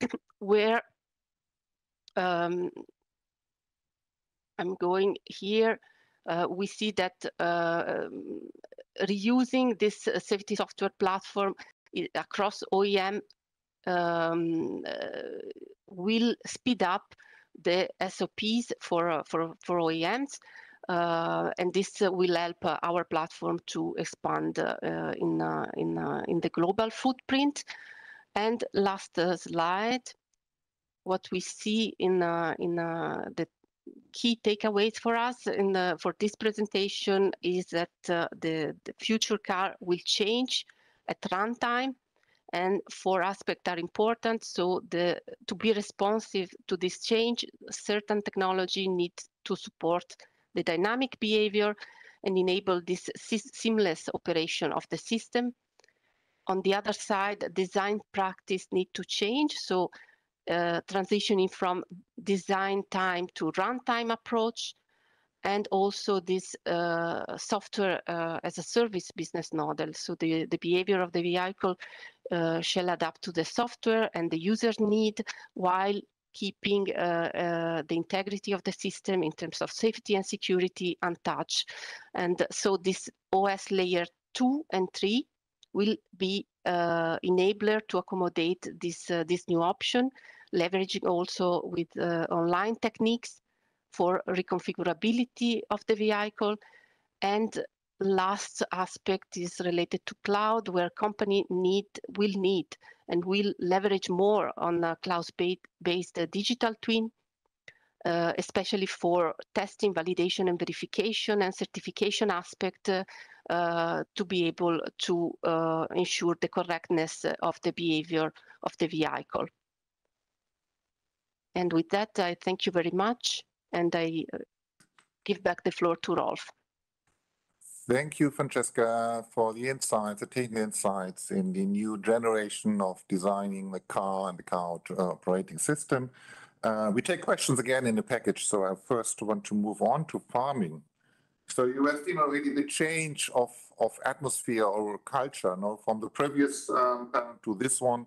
*coughs* where um, I'm going here, uh, we see that uh, reusing this uh, safety software platform across OEM um, uh, will speed up the SOPs for, uh, for, for OEMs. Uh, and this will help our platform to expand in, in, in the global footprint. And last slide what we see in uh, in uh, the key takeaways for us in the, for this presentation is that uh, the, the future car will change at runtime and four aspects are important. So the to be responsive to this change, certain technology needs to support the dynamic behavior and enable this seamless operation of the system. On the other side, design practice need to change. So uh, transitioning from design time to runtime approach, and also this uh, software uh, as a service business model. So the, the behavior of the vehicle uh, shall adapt to the software and the user's need while keeping uh, the integrity of the system in terms of safety and security untouched. And so this OS layer two and three will be enabler to accommodate this, this new option leveraging also with uh, online techniques for reconfigurability of the vehicle. And last aspect is related to cloud, where company need will need and will leverage more on a cloud-based digital twin, uh, especially for testing, validation, and verification and certification aspect uh, uh, to be able to uh, ensure the correctness of the behavior of the vehicle. And with that, I thank you very much, and I uh, give back the floor to Rolf. Thank you, Francesca, for the insights, the technical insights in the new generation of designing the car and the car uh, operating system. Uh, we take questions again in the package, so I first want to move on to farming. So you have seen already the change of, of atmosphere or culture no, from the previous um, to this one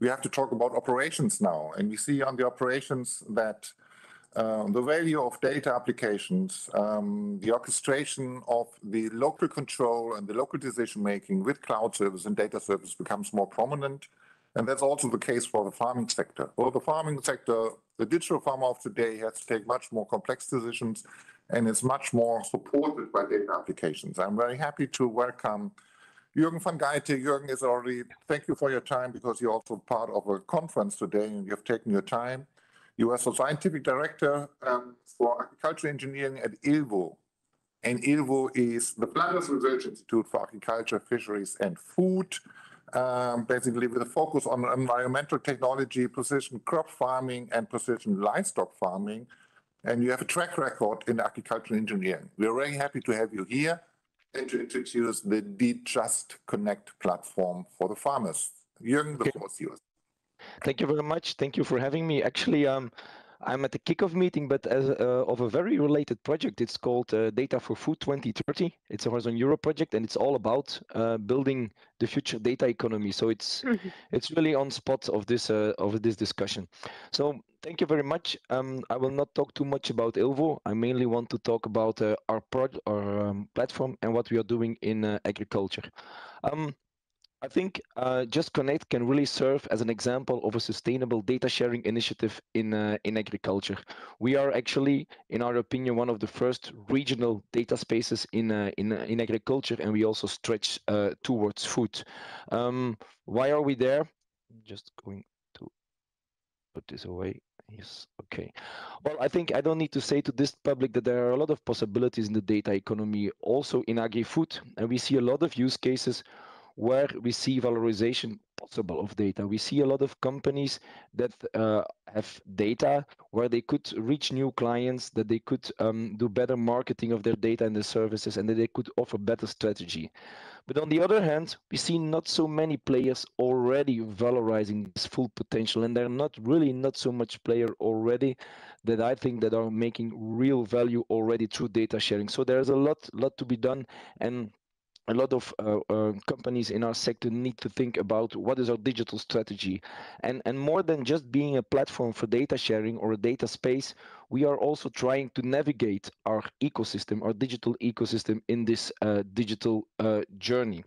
we have to talk about operations now. And we see on the operations that uh, the value of data applications, um, the orchestration of the local control and the local decision making with cloud service and data service becomes more prominent. And that's also the case for the farming sector. For the farming sector, the digital farmer of today has to take much more complex decisions and is much more supported by data applications. I'm very happy to welcome Jürgen Vangeyte. Jürgen is already, thank you for your time because you're also part of a conference today and you've taken your time. You are the scientific director um, for agricultural engineering at ILVO. And ILVO is the Flanders Research Institute for Agriculture, Fisheries and Food, um, basically with a focus on environmental technology, precision crop farming and precision livestock farming. And you have a track record in agricultural engineering. We're very happy to have you here and to introduce the DJust Connect platform for the farmers. Jürgen, the floor is yours. Thank you very much. Thank you for having me. Actually, um, I'm at the kickoff meeting, but as uh, of a very related project. It's called uh, Data for Food 2030. It's a Horizon Europe project, and it's all about uh, building the future data economy. So it's mm -hmm. it's really on spot of this uh, of this discussion. So thank you very much. Um, I will not talk too much about ILVO. I mainly want to talk about uh, our our um, platform, and what we are doing in uh, agriculture. Um, I think uh, DjustConnect can really serve as an example of a sustainable data sharing initiative in uh, in agriculture. We are actually, in our opinion, one of the first regional data spaces in uh, in uh, in agriculture, and we also stretch uh, towards food. Um, why are we there? Just going to put this away. Yes, okay. Well, I think I don't need to say to this public that there are a lot of possibilities in the data economy, also in agri-food, and we see a lot of use cases where we see valorization possible of data. We see a lot of companies that uh, have data where they could reach new clients, that they could um, do better marketing of their data and the services, and that they could offer better strategy. But on the other hand, we see not so many players already valorizing this full potential, and there are not really not so much player already that I think that are making real value already through data sharing. So there's a lot, lot to be done, and a lot of uh, uh, companies in our sector need to think about what is our digital strategy. And and more than just being a platform for data sharing or a data space we are also trying to navigate our ecosystem, our digital ecosystem in this uh, digital uh, journey.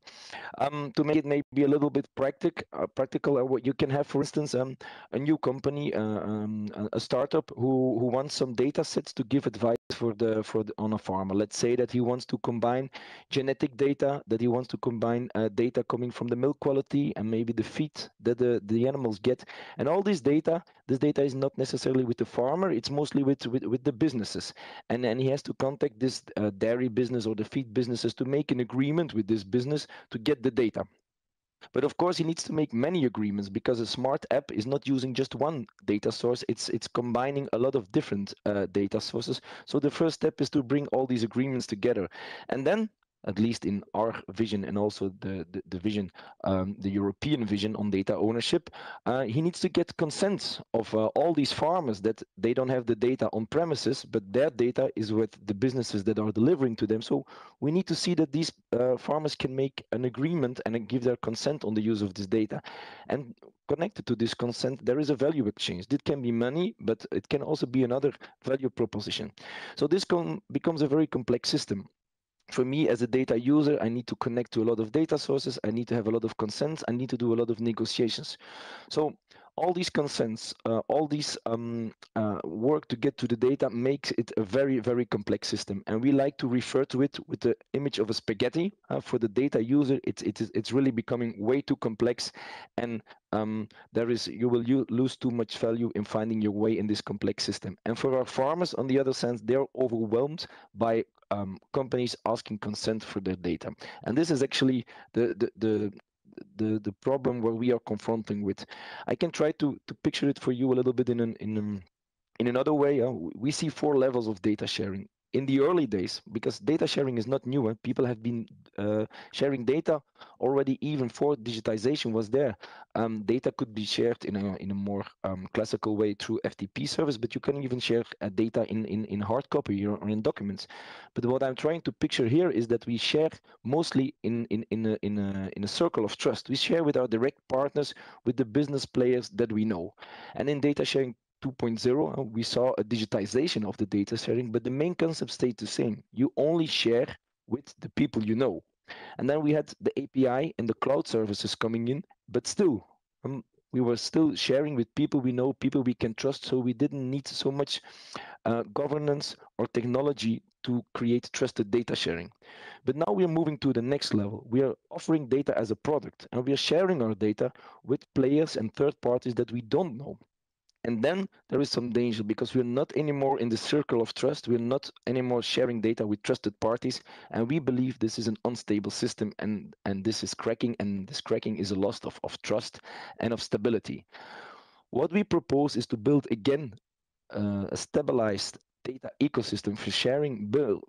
Um, to make it maybe a little bit practic, uh, practical, uh, what you can have, for instance, um, a new company, uh, um, a startup who, who wants some data sets to give advice for the for the, on a farmer. Let's say that he wants to combine genetic data, that he wants to combine uh, data coming from the milk quality and maybe the feed that the, the animals get. And all this data, this data is not necessarily with the farmer, it's mostly with with, with, with the businesses. And then he has to contact this uh, dairy business or the feed businesses to make an agreement with this business to get the data. But of course, he needs to make many agreements because a smart app is not using just one data source. It's it's combining a lot of different uh, data sources. So the first step is to bring all these agreements together, and then at least in our vision and also the, the, the vision, um, the European vision on data ownership, uh, he needs to get consent of uh, all these farmers that they don't have the data on premises, but their data is with the businesses that are delivering to them. So we need to see that these uh, farmers can make an agreement and give their consent on the use of this data. And connected to this consent, there is a value exchange. It can be money, but it can also be another value proposition. So this becomes a very complex system for me as a data user, I need to connect to a lot of data sources. I need to have a lot of consents. I need to do a lot of negotiations. So all these consents, uh, all these um, uh, work to get to the data makes it a very, very complex system. And we like to refer to it with the image of a spaghetti. Uh, for the data user, it's, it's, it's really becoming way too complex. And um, there is you will lose too much value in finding your way in this complex system. And for our farmers, on the other hand, they're overwhelmed by um, companies asking consent for their data. And this is actually the, the, the the the problem where we are confronting with. I can try to to picture it for you a little bit in an in an, in another way. Uh, we see four levels of data sharing in the early days, because data sharing is not new, eh? people have been uh, sharing data already even before digitization was there. Um, data could be shared in a in a more um, classical way through FTP service, but you can even share uh, data in, in in hard copy or in documents. But what I'm trying to picture here is that we share mostly in in in a, in a in a circle of trust. We share with our direct partners, with the business players that we know, and in data sharing 2.0, uh, we saw a digitization of the data sharing, but the main concept stayed the same. You only share with the people you know. And then we had the API and the cloud services coming in, but still, um, we were still sharing with people we know, people we can trust. So we didn't need so much uh, governance or technology to create trusted data sharing. But now we are moving to the next level. We are offering data as a product and we are sharing our data with players and third parties that we don't know. And then there is some danger because we're not anymore in the circle of trust. We're not anymore sharing data with trusted parties. And we believe this is an unstable system and, and this is cracking. And this cracking is a loss of, of trust and of stability. What we propose is to build again uh, a stabilized data ecosystem for sharing, build,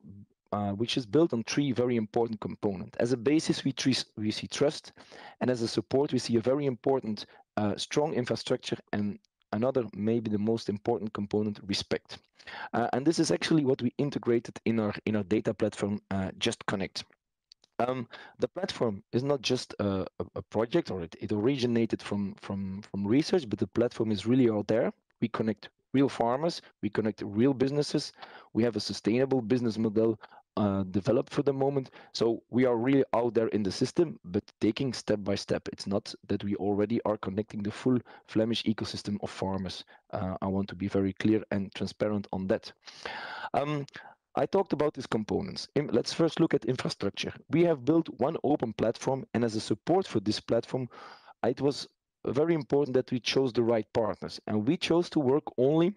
uh, which is built on three very important components. As a basis, we, we see trust, and as a support, we see a very important, uh, strong infrastructure and another, maybe the most important component, respect. Uh, and this is actually what we integrated in our in our data platform, uh, DjustConnect. Um, the platform is not just a, a project, or it, it originated from from from research, but the platform is really out there. We connect real farmers, we connect real businesses. We have a sustainable business model uh, developed for the moment. So we are really out there in the system, but taking step by step. It's not that we already are connecting the full Flemish ecosystem of farmers. Uh, I want to be very clear and transparent on that. Um, I talked about these components. Let's first look at infrastructure. We have built one open platform, and as a support for this platform, it was very important that we chose the right partners, and we chose to work only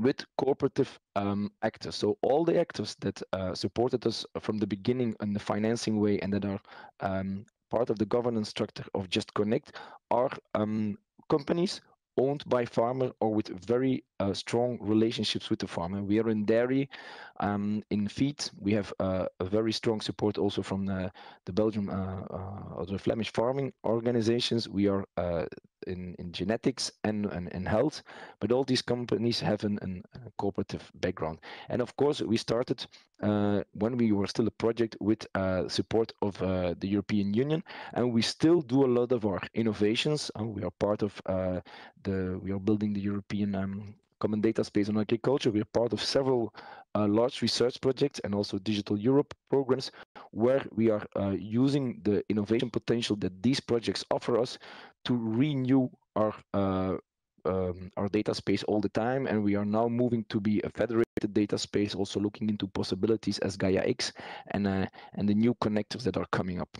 with cooperative um, actors. So all the actors that uh, supported us from the beginning in the financing way and that are um, part of the governance structure of DjustConnect are um, companies owned by farmer or with very uh, strong relationships with the farmer. We are in dairy, um, in feed. We have uh, a very strong support also from the, the Belgium uh, uh or the Flemish farming organizations. We are uh, in, in genetics and, and, and health, but all these companies have an, an, a cooperative background. And of course, we started when we were still a project with support of the European Union, and we still do a lot of our innovations. we are part of the, we are building the European um, Common Data Space on Agriculture. We are part of several uh, large research projects and also Digital Europe programs where we are uh, using the innovation potential that these projects offer us to renew our uh, um, our data space all the time and we are now moving to be a federated data space also looking into possibilities as Gaia X and uh, and the new connectors that are coming up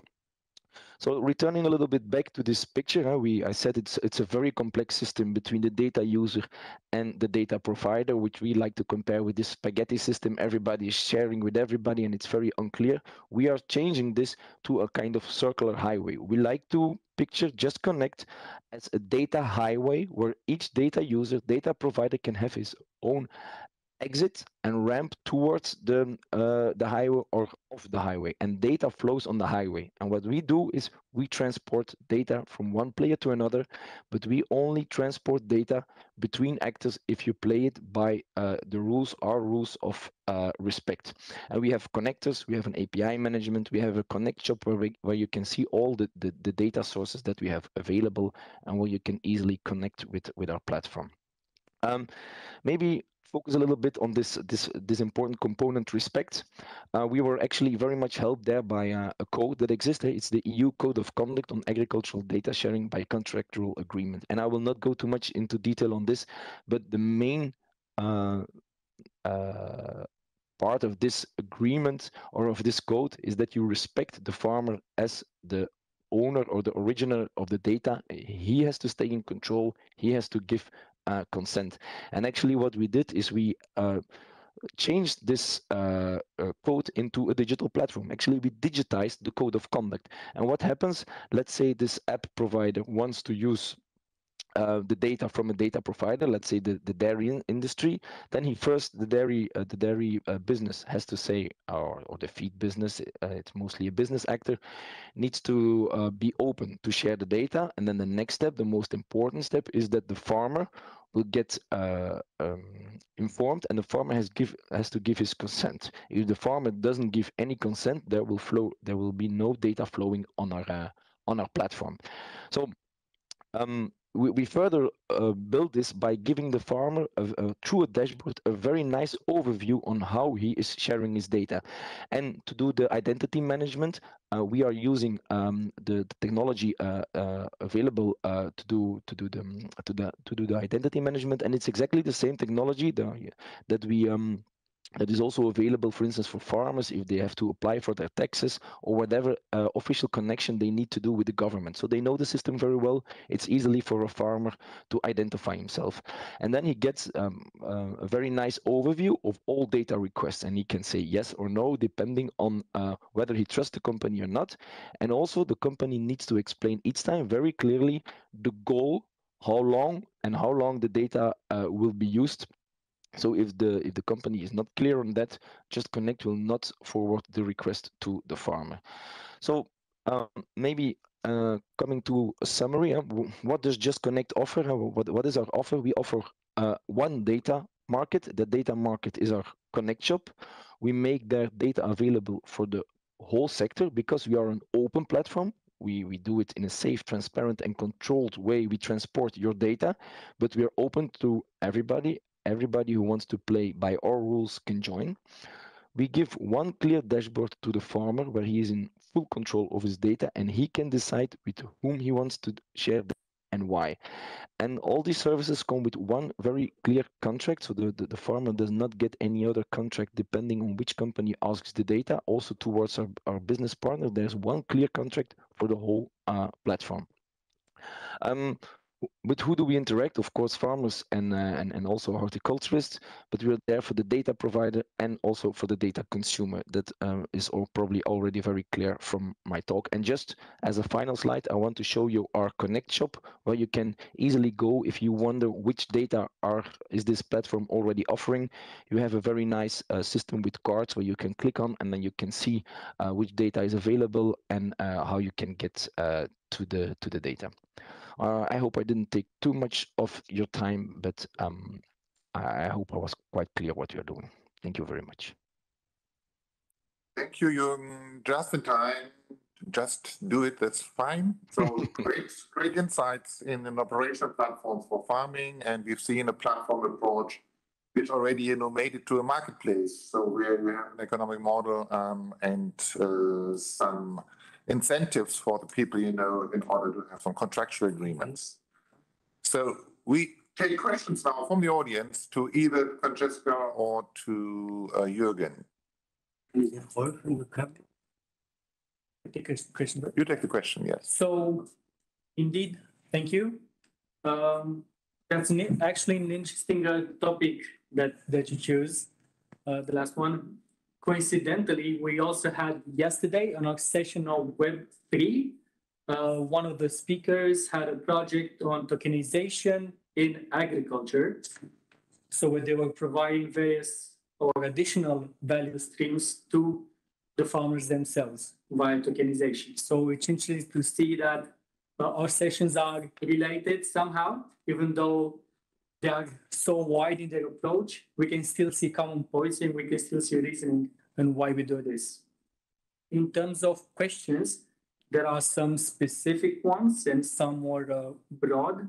so returning a little bit back to this picture, we I said it's it's a very complex system between the data user and the data provider, which we like to compare with this spaghetti system. Everybody is sharing with everybody, and it's very unclear. We are changing this to a kind of circular highway. We like to picture DjustConnect as a data highway where each data user, data provider can have his own exit and ramp towards the uh, the highway or off the highway and data flows on the highway. And what we do is we transport data from one player to another but we only transport data between actors if you play it by uh, the rules our rules of uh, respect. And we have connectors we have an api management we have a connect shop where, we, where you can see all the, the, the data sources that we have available and where you can easily connect with with our platform. Um, maybe focus a little bit on this this this important component respect. Uh, we were actually very much helped there by uh, a code that exists. It's the EU Code of Conduct on Agricultural Data Sharing by Contractual Agreement. And I will not go too much into detail on this, but the main uh, uh part of this agreement or of this code is that you respect the farmer as the owner or the originator of the data. He has to stay in control. He has to give uh, consent. And actually, what we did is we uh, changed this uh, uh, code into a digital platform. Actually, we digitized the code of conduct. And what happens? Let's say this app provider wants to use uh, the data from a data provider, let's say the, the dairy industry, then he first the dairy uh, the dairy uh, business has to say, or, or the feed business, uh, it's mostly a business actor, needs to uh, be open to share the data, and then the next step, the most important step, is that the farmer will get um, informed, and the farmer has give has to give his consent. If the farmer doesn't give any consent, there will flow there will be no data flowing on our on our platform. So um, we, we further uh, build this by giving the farmer a, a, through a dashboard a very nice overview on how he is sharing his data. And to do the identity management uh, we are using um, the, the, technology uh, uh available uh, to do to do the to the to do the identity management. And it's exactly the same technology that, that we um, that is also available, for instance, for farmers if they have to apply for their taxes or whatever uh, official connection they need to do with the government. So they know the system very well. It's easily for a farmer to identify himself. And then he gets um, uh, a very nice overview of all data requests and he can say yes or no, depending on uh, whether he trusts the company or not. And also the company needs to explain each time very clearly the goal, how long and how long the data uh, will be used so if the if the company is not clear on that, DjustConnect will not forward the request to the farmer. So um, maybe uh, coming to a summary, uh, what does DjustConnect offer? Uh, what, what is our offer? We offer uh, one data market. The data market is our Connect shop. We make their data available for the whole sector because we are an open platform. We, we do it in a safe, transparent, and controlled way. We transport your data, but we are open to everybody everybody who wants to play by our rules can join. We give one clear dashboard to the farmer where he is in full control of his data and he can decide with whom he wants to share and why. And all these services come with one very clear contract. So the, the, the, farmer does not get any other contract depending on which company asks the data. Also towards our, our business partner, there's one clear contract for the whole uh, platform. Um, with who do we interact? Of course, farmers and, uh, and and also horticulturists, but we're there for the data provider and also for the data consumer. That uh, is all probably already very clear from my talk. And just as a final slide, I want to show you our Connect shop, where you can easily go if you wonder which data are is this platform already offering. You have a very nice uh, system with cards where you can click on, and then you can see uh, which data is available and uh, how you can get uh, to the to the data. Uh, I hope I didn't take too much of your time, but um, I hope I was quite clear what you're doing. Thank you very much. Thank you. You're just in time. Just do it. That's fine. So *laughs* great, great insights in an operational platform for farming, and we've seen a platform approach which already you know made it to a marketplace. So we, we have an economic model um, and uh, some incentives for the people, you know, in order to have some contractual agreements. So we take questions now from the audience to either Francesca or to uh, Jürgen. You take a question. You take the question, yes. So, indeed, thank you. Um, that's an, actually an interesting uh, topic that that you choose. Uh, the last one coincidentally, we also had yesterday an session of Web3. Uh, one of the speakers had a project on tokenization in agriculture. So where they were providing various or additional value streams to the farmers themselves via tokenization. So it's interesting to see that uh, our sessions are related somehow, even though they are so wide in their approach, we can still see common points and we can still see reasoning and why we do this. In terms of questions, there are some specific ones and some more uh, broad.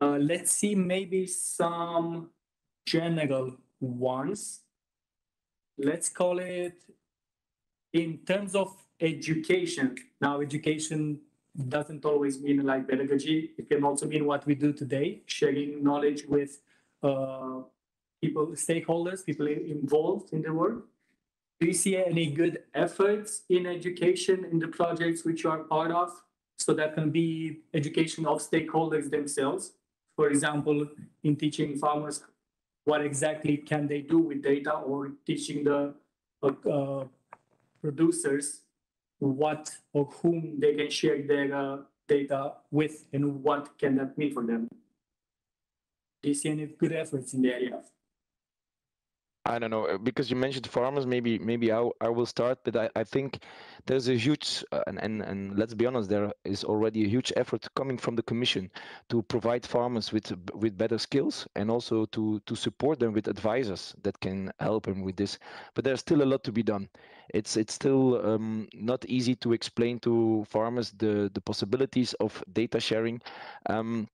Uh, let's see maybe some general ones. Let's call it in terms of education. Now, education doesn't always mean like pedagogy. It can also mean what we do today, sharing knowledge with uh, people, stakeholders, people involved in the work. Do you see any good efforts in education in the projects which you are part of? So that can be education of stakeholders themselves. For example, in teaching farmers what exactly can they do with data or teaching the uh, uh producers what or whom they can share their uh, data with and what can that mean for them. Do you see any good efforts in the area? I don't know uh, because you mentioned farmers. Maybe maybe I, I will start, but I, I think there's a huge uh, and, and and let's be honest, there is already a huge effort coming from the Commission to provide farmers with with better skills and also to to support them with advisors that can help them with this. But there's still a lot to be done. It's it's still um, not easy to explain to farmers the the possibilities of data sharing. Um,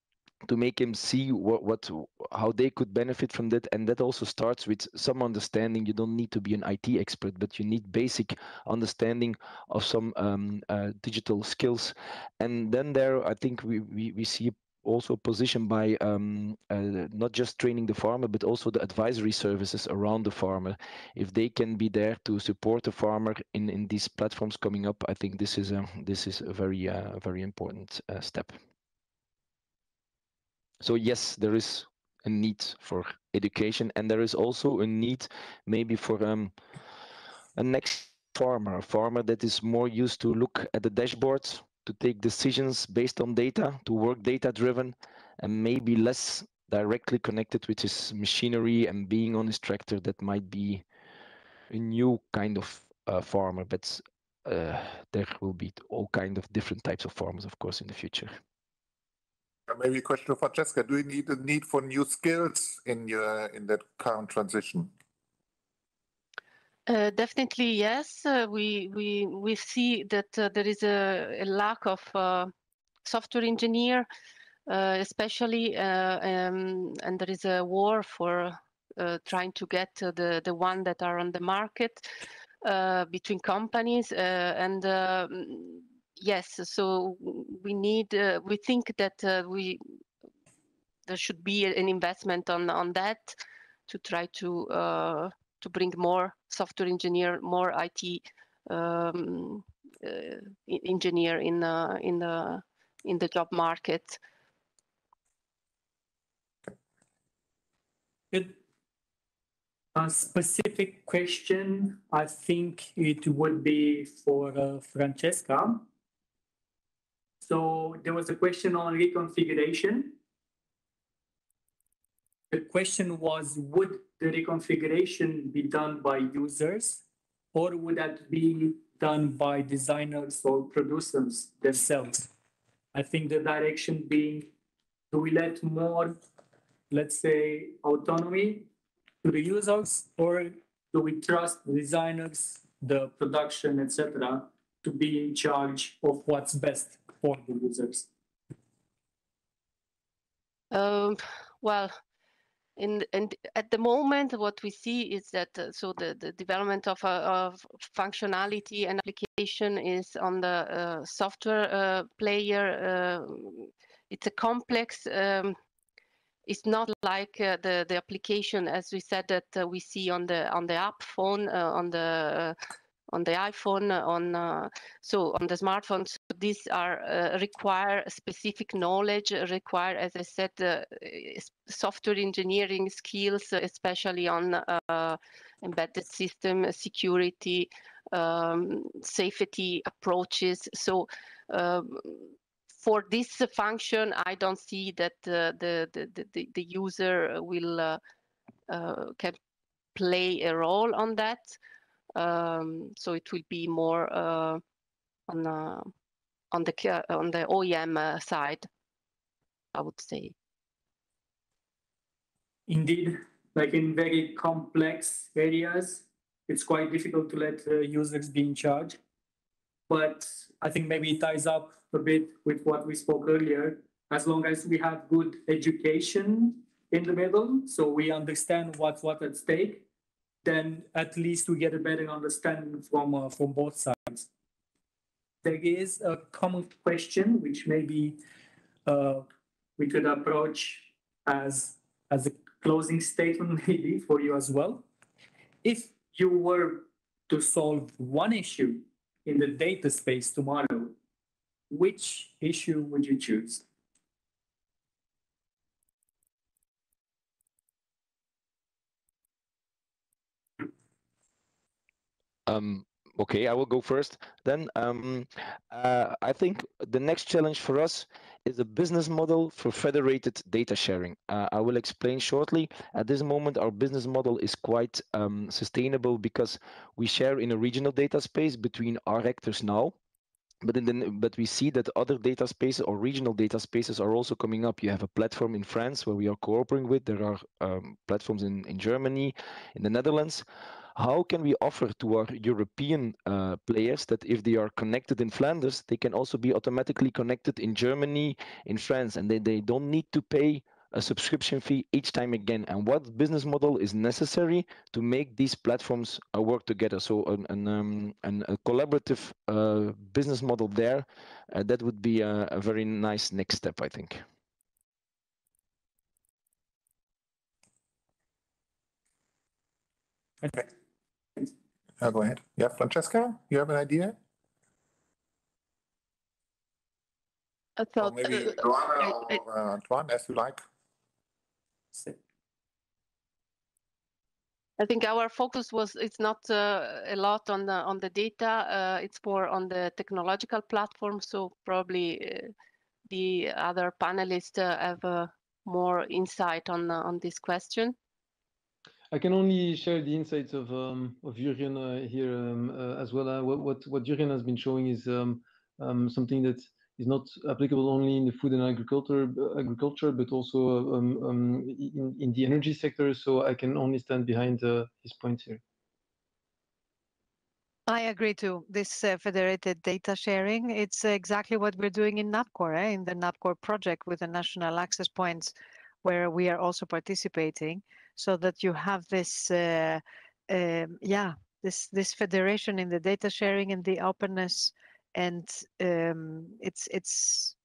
to make him see what, what how they could benefit from that and that also starts with some understanding you don't need to be an it expert but you need basic understanding of some um, uh, digital skills and then there i think we, we, we see also a position by um, uh, not just training the farmer, but also the advisory services around the farmer. If they can be there to support the farmer in, in these platforms coming up, I think this is a, this is a very, uh, very important uh, step. So yes, there is a need for education and there is also a need maybe for um, a next farmer, a farmer that is more used to look at the dashboards, to take decisions based on data, to work data driven, and maybe less directly connected with his machinery and being on his tractor that might be a new kind of uh, farmer but uh, there will be all kind of different types of farmers of course in the future maybe a question for Francesca do you need a need for new skills in your in that current transition uh, definitely, yes. Uh, we we we see that uh, there is a, a lack of uh, software engineer, uh, especially, uh, um, and there is a war for trying to get the the one that are on the market between companies. and yes, so we need. we think that we there should be an investment on on that to try to to bring more software engineer, more IT um, uh, engineer in uh, in the in the job market. A specific question, I think it would be for uh, Francesca. So there was a question on reconfiguration. The question was, would the reconfiguration be done by users or would that be done by designers or producers themselves? I think the direction being, do we let more, let's say, autonomy to the users or do we trust the designers, the production, etc., to be in charge of what's best for the users? Um, well, in, and at the moment, what we see is that uh, so the, the development of, uh, of functionality and application is on the uh, software uh, player. Uh, it's a complex. Um, it's not like uh, the the application, as we said, that we see on the on the app phone on the on the iPhone, on uh, so on the smartphones. These are uh, require specific knowledge, require, as I said, uh, software engineering skills, especially on uh, embedded system security, um, safety approaches. So. Um, for this function, I don't see that the the the, the user will uh, can play a role on that. Um, so it will be more uh, on uh, on the on the OEM uh, side, I would say. Indeed, like in very complex areas, it's quite difficult to let users be in charge. But I think maybe it ties up a bit with what we spoke earlier. As long as we have good education in the middle, so we understand what's what at stake, then at least we get a better understanding from uh, from both sides. There is a common question which maybe uh, we could approach as as a closing *laughs* statement maybe for you as well. If you were to solve one issue in the data space tomorrow, which issue would you choose? Um, okay, I will go first. Then um, uh, I think the next challenge for us is a business model for federated data sharing. Uh, I will explain shortly. At this moment, our business model is quite um, sustainable because we share in a regional data space between our actors now. But, in the, but we see that other data spaces or regional data spaces are also coming up. You have a platform in France where we are cooperating with. There are um, platforms in, in Germany, in the Netherlands how can we offer to our European uh, players that if they are connected in Flanders, they can also be automatically connected in Germany, in France, and they, they don't need to pay a subscription fee each time again? And what business model is necessary to make these platforms uh, work together? So an, an, um, an a collaborative uh, business model there uh, that would be a, a, very nice next step i think. Perfect. Uh, go ahead. Yeah, Francesca, you have an idea? I Or thought, maybe uh, Johanna I- I- or uh, Antoine, as you like. I think our focus was it's not uh, a lot on the on the data. Uh, it's more on the technological platform. So probably uh, the other panelists uh, have uh, more insight on on this question. I can only share the insights of um, of Jurgen uh, here um, uh, as well. Uh, what what what Jurgen has been showing is um, um, something that is not applicable only in the food and agriculture agriculture, but also um, um, in, in the energy sector. So I can only stand behind uh, his points here. I agree too. This uh, federated data sharing, it's exactly what we're doing in NAPCORE, eh? in the NAPCORE project with the national access points, where we are also participating, so that you have this, uh, um, yeah, this this federation in the data sharing and the openness, and um, it's it's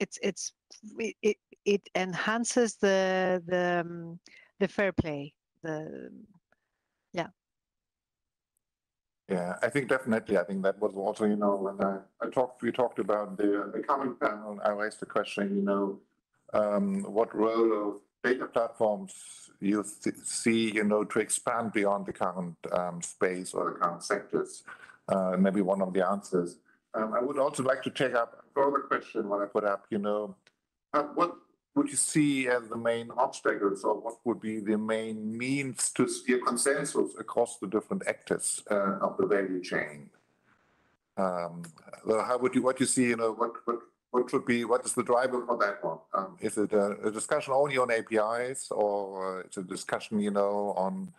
it's it's it, it, enhances the the um, the fair play, the Yeah, yeah I think definitely. I think that was also, you know, when I, I talked, we talked about the, the coming panel, I raised the question, you know, um, what role of data platforms you see, you know, to expand beyond the current um, space or the current sectors? Uh, maybe one of the answers. Um, I would also like to take up a further question when I put up, you know, uh, what would you see as the main obstacles or what would be the main means to steer consensus across the different actors uh, of the value chain? Um, how would you, what you see, you know, what, what, should be, what is the driver for that one? Um, is it a, a discussion only on APIs or it's a discussion, you know, on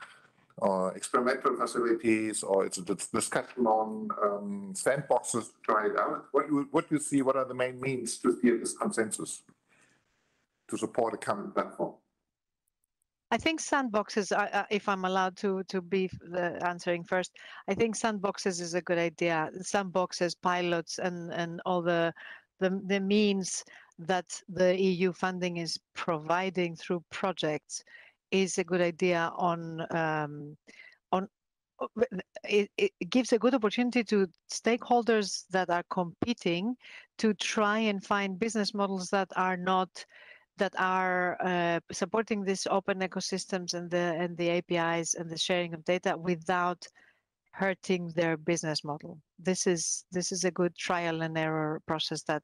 uh, experimental facilities or it's a discussion on um, sandboxes to try it out? What you, what you see, what are the main means to steer this consensus? to support a common platform? I think sandboxes, if I'm allowed to to be the answering first, I think sandboxes is a good idea. Sandboxes, pilots, and and all the the the means that the EU funding is providing through projects is a good idea on um, on it, it gives a good opportunity to stakeholders that are competing to try and find business models that are not that are uh, supporting these open ecosystems and the and the APIs and the sharing of data without hurting their business model. This is this is a good trial and error process that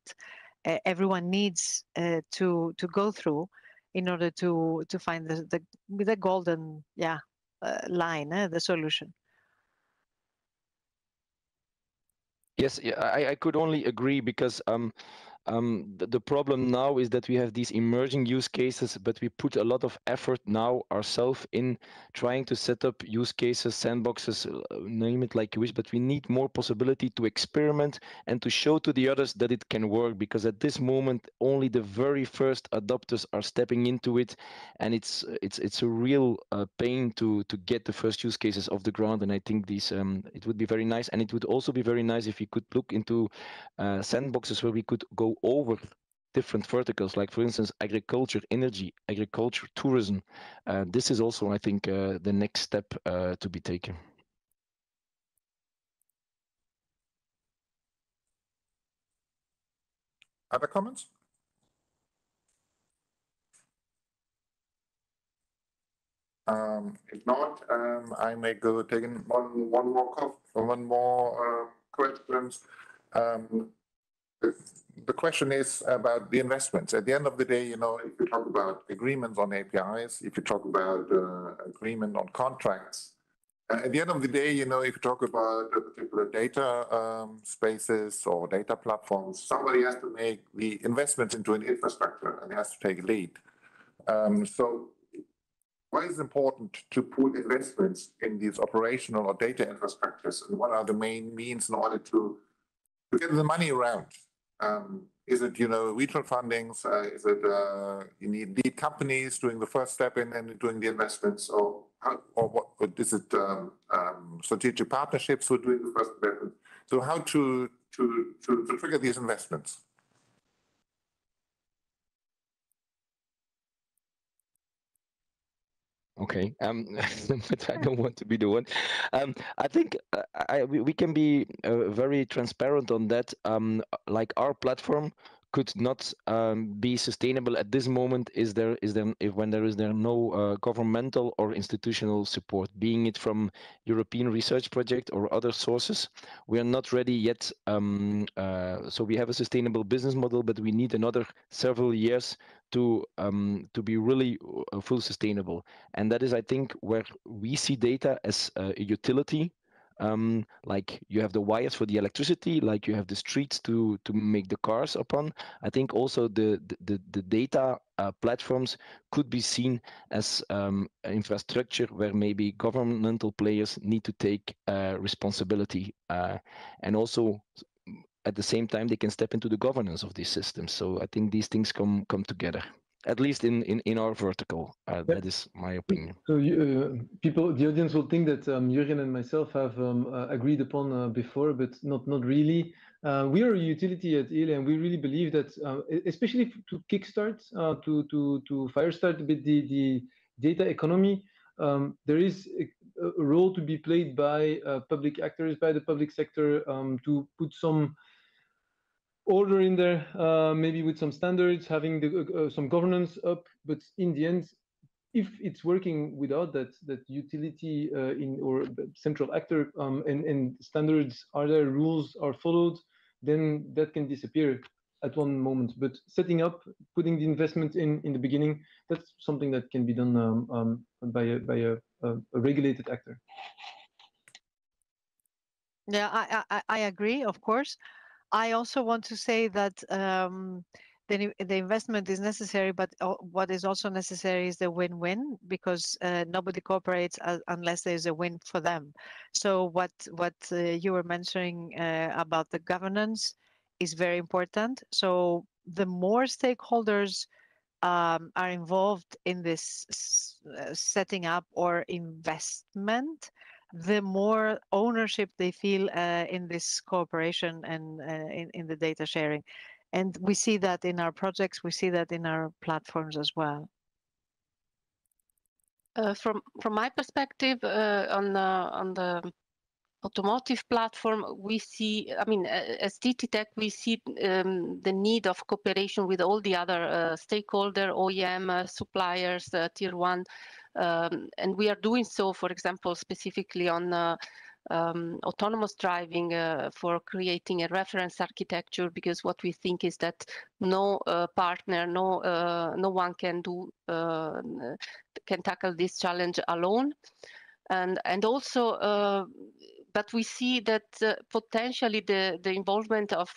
uh, everyone needs uh, to to go through in order to to find the the, the golden yeah uh, line, eh, the solution. Yes, I, I could only agree because um, um, the, the problem now is that we have these emerging use cases, but we put a lot of effort now ourselves in trying to set up use cases, sandboxes, uh, name it like you wish, but we need more possibility to experiment and to show to the others that it can work because at this moment only the very first adopters are stepping into it and it's it's it's a real uh, pain to to get the first use cases off the ground and I think these um, it would be very nice and it would also be very nice if we could look into uh, sandboxes where we could go over different verticals, like for instance, agriculture, energy, agriculture, tourism. Uh, this is also, I think, uh, the next step uh, to be taken. Other comments? Um, if not, um, I may go take in one, one more, one more, uh, questions. Um, the, question is about the investments. At the end of the day, you know, if you talk about agreements on APIs, if you talk about, uh, agreement on contracts, uh, at the end of the day, you know, if you talk about particular data, um, spaces or data platforms, somebody has to make the investments into an infrastructure and has to take a lead. Um, so why is it important to put investments in these operational or data infrastructures? And what are the main means in order to, to get the money around? Um, is it, you know, regional fundings? Uh, is it, uh, you need lead companies doing the first step in and doing the investments? Or, or what, or is it um, um, strategic partnerships who are doing the first investment? So how to, to, to, to trigger these investments? Okay, um, *laughs* but I *laughs* don't want to be the one. Um, I think uh, I, we, we can be uh, very transparent on that. Um, like our platform could not um, be sustainable at this moment is there is there if when there is there no uh, governmental or institutional support being it from european research project or other sources we are not ready yet um, uh, so we have a sustainable business model but we need another several years to um, to be really uh, full sustainable and that is i think where we see data as a utility um, like you have the wires for the electricity, like you have the streets to to make the cars upon. I think also the the, the data uh, platforms could be seen as um, infrastructure where maybe governmental players need to take uh, responsibility uh, and also at the same time they can step into the governance of these systems. So I think these things come come together at least in in, in our vertical. Uh, That is my opinion. So uh, people, the audience will think that um, Jurgen and myself have um, uh, agreed upon uh, before, but not not really. Uh, we are a utility at ELE, and we really believe that, uh, especially to kickstart, to to to firestart a bit the the data economy, um, there is a, a, role to be played by public actors, by the public sector, um, to put some order in there, uh, maybe with some standards, having the, uh, uh, some governance up. But in the end, if it's working without that that utility uh, in or central actor um, and, and standards are there, rules are followed, then that can disappear at one moment. But setting up, putting the investment in in the beginning, that's something that can be done um, um, by a by a, a, regulated actor. Yeah, I, I I agree, of course. I also want to say that um, the, the investment is necessary, but what is also necessary is the win-win because uh, nobody cooperates uh, unless there's a win for them. So what what uh, you were mentioning uh, about the governance is very important. So the more stakeholders um, are involved in this uh, setting up or investment, the more ownership they feel uh, in this cooperation and uh, in, in the data sharing. And we see that in our projects, we see that in our platforms as well. Uh, from from my perspective uh, on the on the automotive platform, we see, I mean, as TTTech, we see um, the need of cooperation with all the other uh, stakeholder, OEM, uh, suppliers, tier one, um, and we are doing so, for example, specifically on uh, um, autonomous driving uh, for creating a reference architecture because what we think is that no uh, partner, no uh, no one can do uh, can tackle this challenge alone, and and also. Uh, but we see that potentially the the involvement of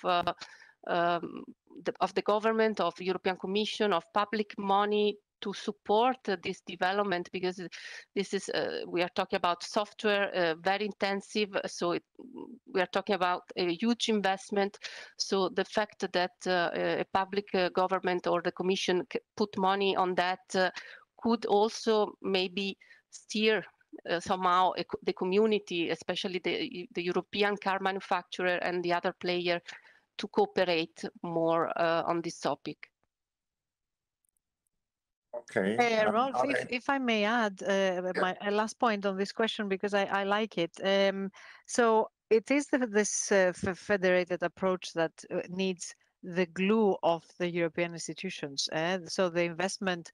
um, the, of the government, of European Commission, of public money to support uh, this development because this is uh, we are talking about software uh, very intensive. So it, we are talking about a huge investment. So the fact that uh, a public uh, government or the commission put money on that uh, could also maybe steer somehow the community especially the, the european car manufacturer and the other player to cooperate more on this topic Okay. Uh, Rolf, if, if I may add uh, my last point on this question because I, I like it. Um, so it is the, this uh, federated approach that uh, needs the glue of the European institutions. Uh, so the investment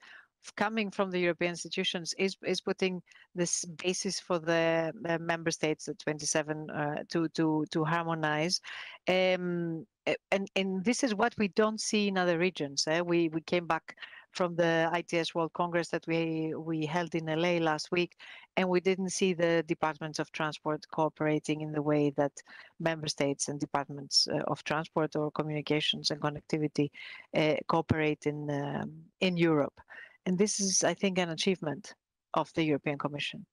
coming from the European institutions is is putting this basis for the uh, member states, the 27, uh, to to to harmonize, um, and and this is what we don't see in other regions. Uh, we we came back from the ITS World Congress that we we held in LA last week, and we didn't see the departments of transport cooperating in the way that member states and departments uh, of transport or communications and connectivity uh, cooperate in um, in Europe. And this is, I think, an achievement of the European Commission.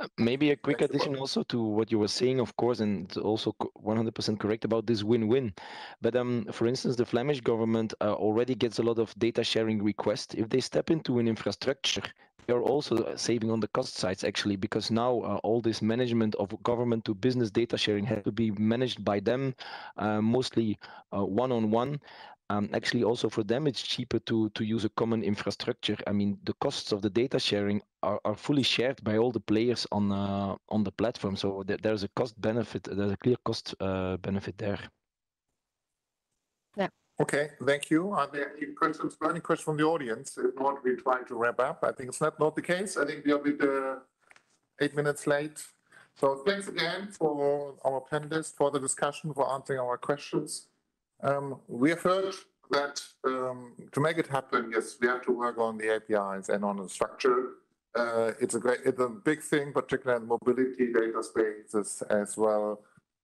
Uh, maybe a quick addition also to what you were saying, of course, and also 100% correct about this win-win. But um, for instance, the Flemish government uh, already gets a lot of data sharing requests. If they step into an infrastructure, they are also uh, saving on the cost sides actually, because now uh, all this management of government to business data sharing has to be managed by them, uh, mostly one-on-one. Um, actually also for them it's cheaper to to use a common infrastructure. I mean, the costs of the data sharing are, are fully shared by all the players on uh, on the platform. So th there's a cost benefit. There's a clear cost uh, benefit there. Yeah. Okay, thank you. Are there any questions, any questions from the audience? If not, we try to wrap up. I think it's not, not the case. I think we are a bit uh, eight minutes late. So thanks again for our panelists, for the discussion, for answering our questions. Um, we have heard that um, to make it happen, yes, we have to work on the APIs and on the structure. Uh, it's a great, it's a big thing, particularly in mobility data spaces as well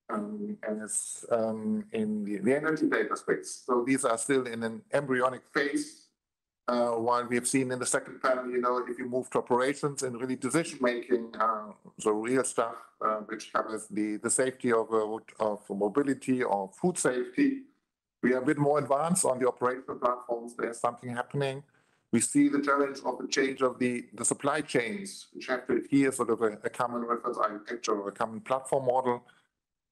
um, as um, in the, the energy data space. So these are still in an embryonic phase. Uh, while we have seen in the second panel, you know, if you move to operations and really decision making, uh, real stuff uh, which covers the, the safety of, uh, of mobility or food safety, we are a bit more advanced on the operational platforms. There's something happening. We see the challenge of the change of the, supply chains, which have to adhere sort of a, common reference architecture or a common platform model.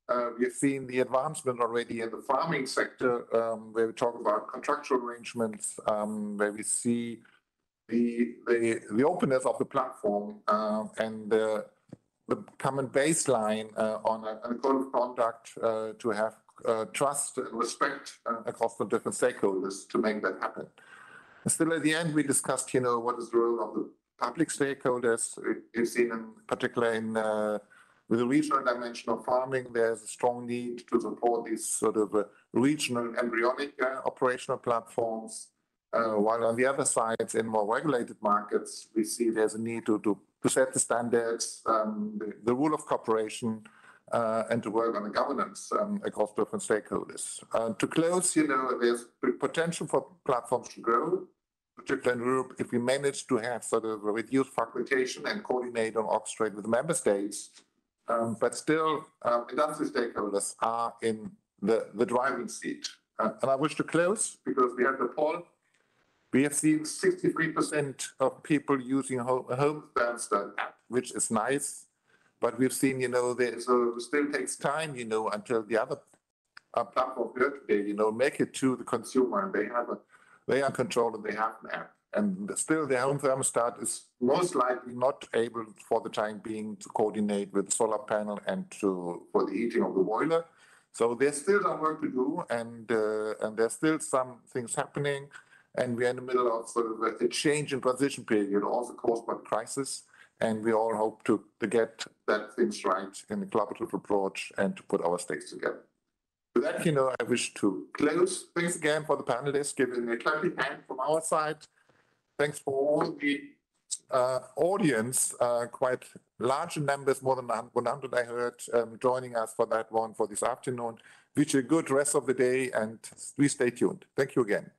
Uh, we have seen the advancement already in the farming sector, um, where we talk about contractual arrangements, um, where we see the, openness of the platform uh, and the, common baseline uh, on a, code of conduct to have uh, trust and respect uh, across the different stakeholders to make that happen. Still, at the end, we discussed, you know, what is the role of the public stakeholders. We've seen, in particular, in with the regional dimension of farming, there's a strong need to support these sort of uh, regional embryonic uh, operational platforms. Uh, while on the other side, in more regulated markets, we see there's a need to, to, to set the standards, um, the, the, rule of cooperation, uh, and to work on the governance um, across different stakeholders. Uh, to close, you know, there's potential for platforms to grow, particularly in Europe, if we manage to have sort of a reduced fragmentation and coordinate and orchestrate with the member states um, but still, um, industry stakeholders are in the, driving seat. Uh, and I wish to close because we have the poll. We have seen 63% of people using a home thermostat app, which is nice. But we've seen, you know, there so still takes time, you know, until the other uh, platform today, you know, make it to the consumer and they have a, they are controlled and they have an app. And still, the home thermostat is most likely not able, for the time being, to coordinate with the solar panel and to for the heating of the boiler. So there's still some work to do, and uh, and there's still some things happening, and we're in the middle of sort of a, a change in transition period, also caused by crisis. And we all hope to, to get that things right in a collaborative approach and to put our stakes together. With that, you know, I wish to close. Thanks again for the panelists, giving a clapping hand from our side. Thanks for all the uh, audience, uh, quite large numbers, more than 100 I heard, um, joining us for that one for this afternoon. Wish you a good rest of the day and we stay tuned. Thank you again.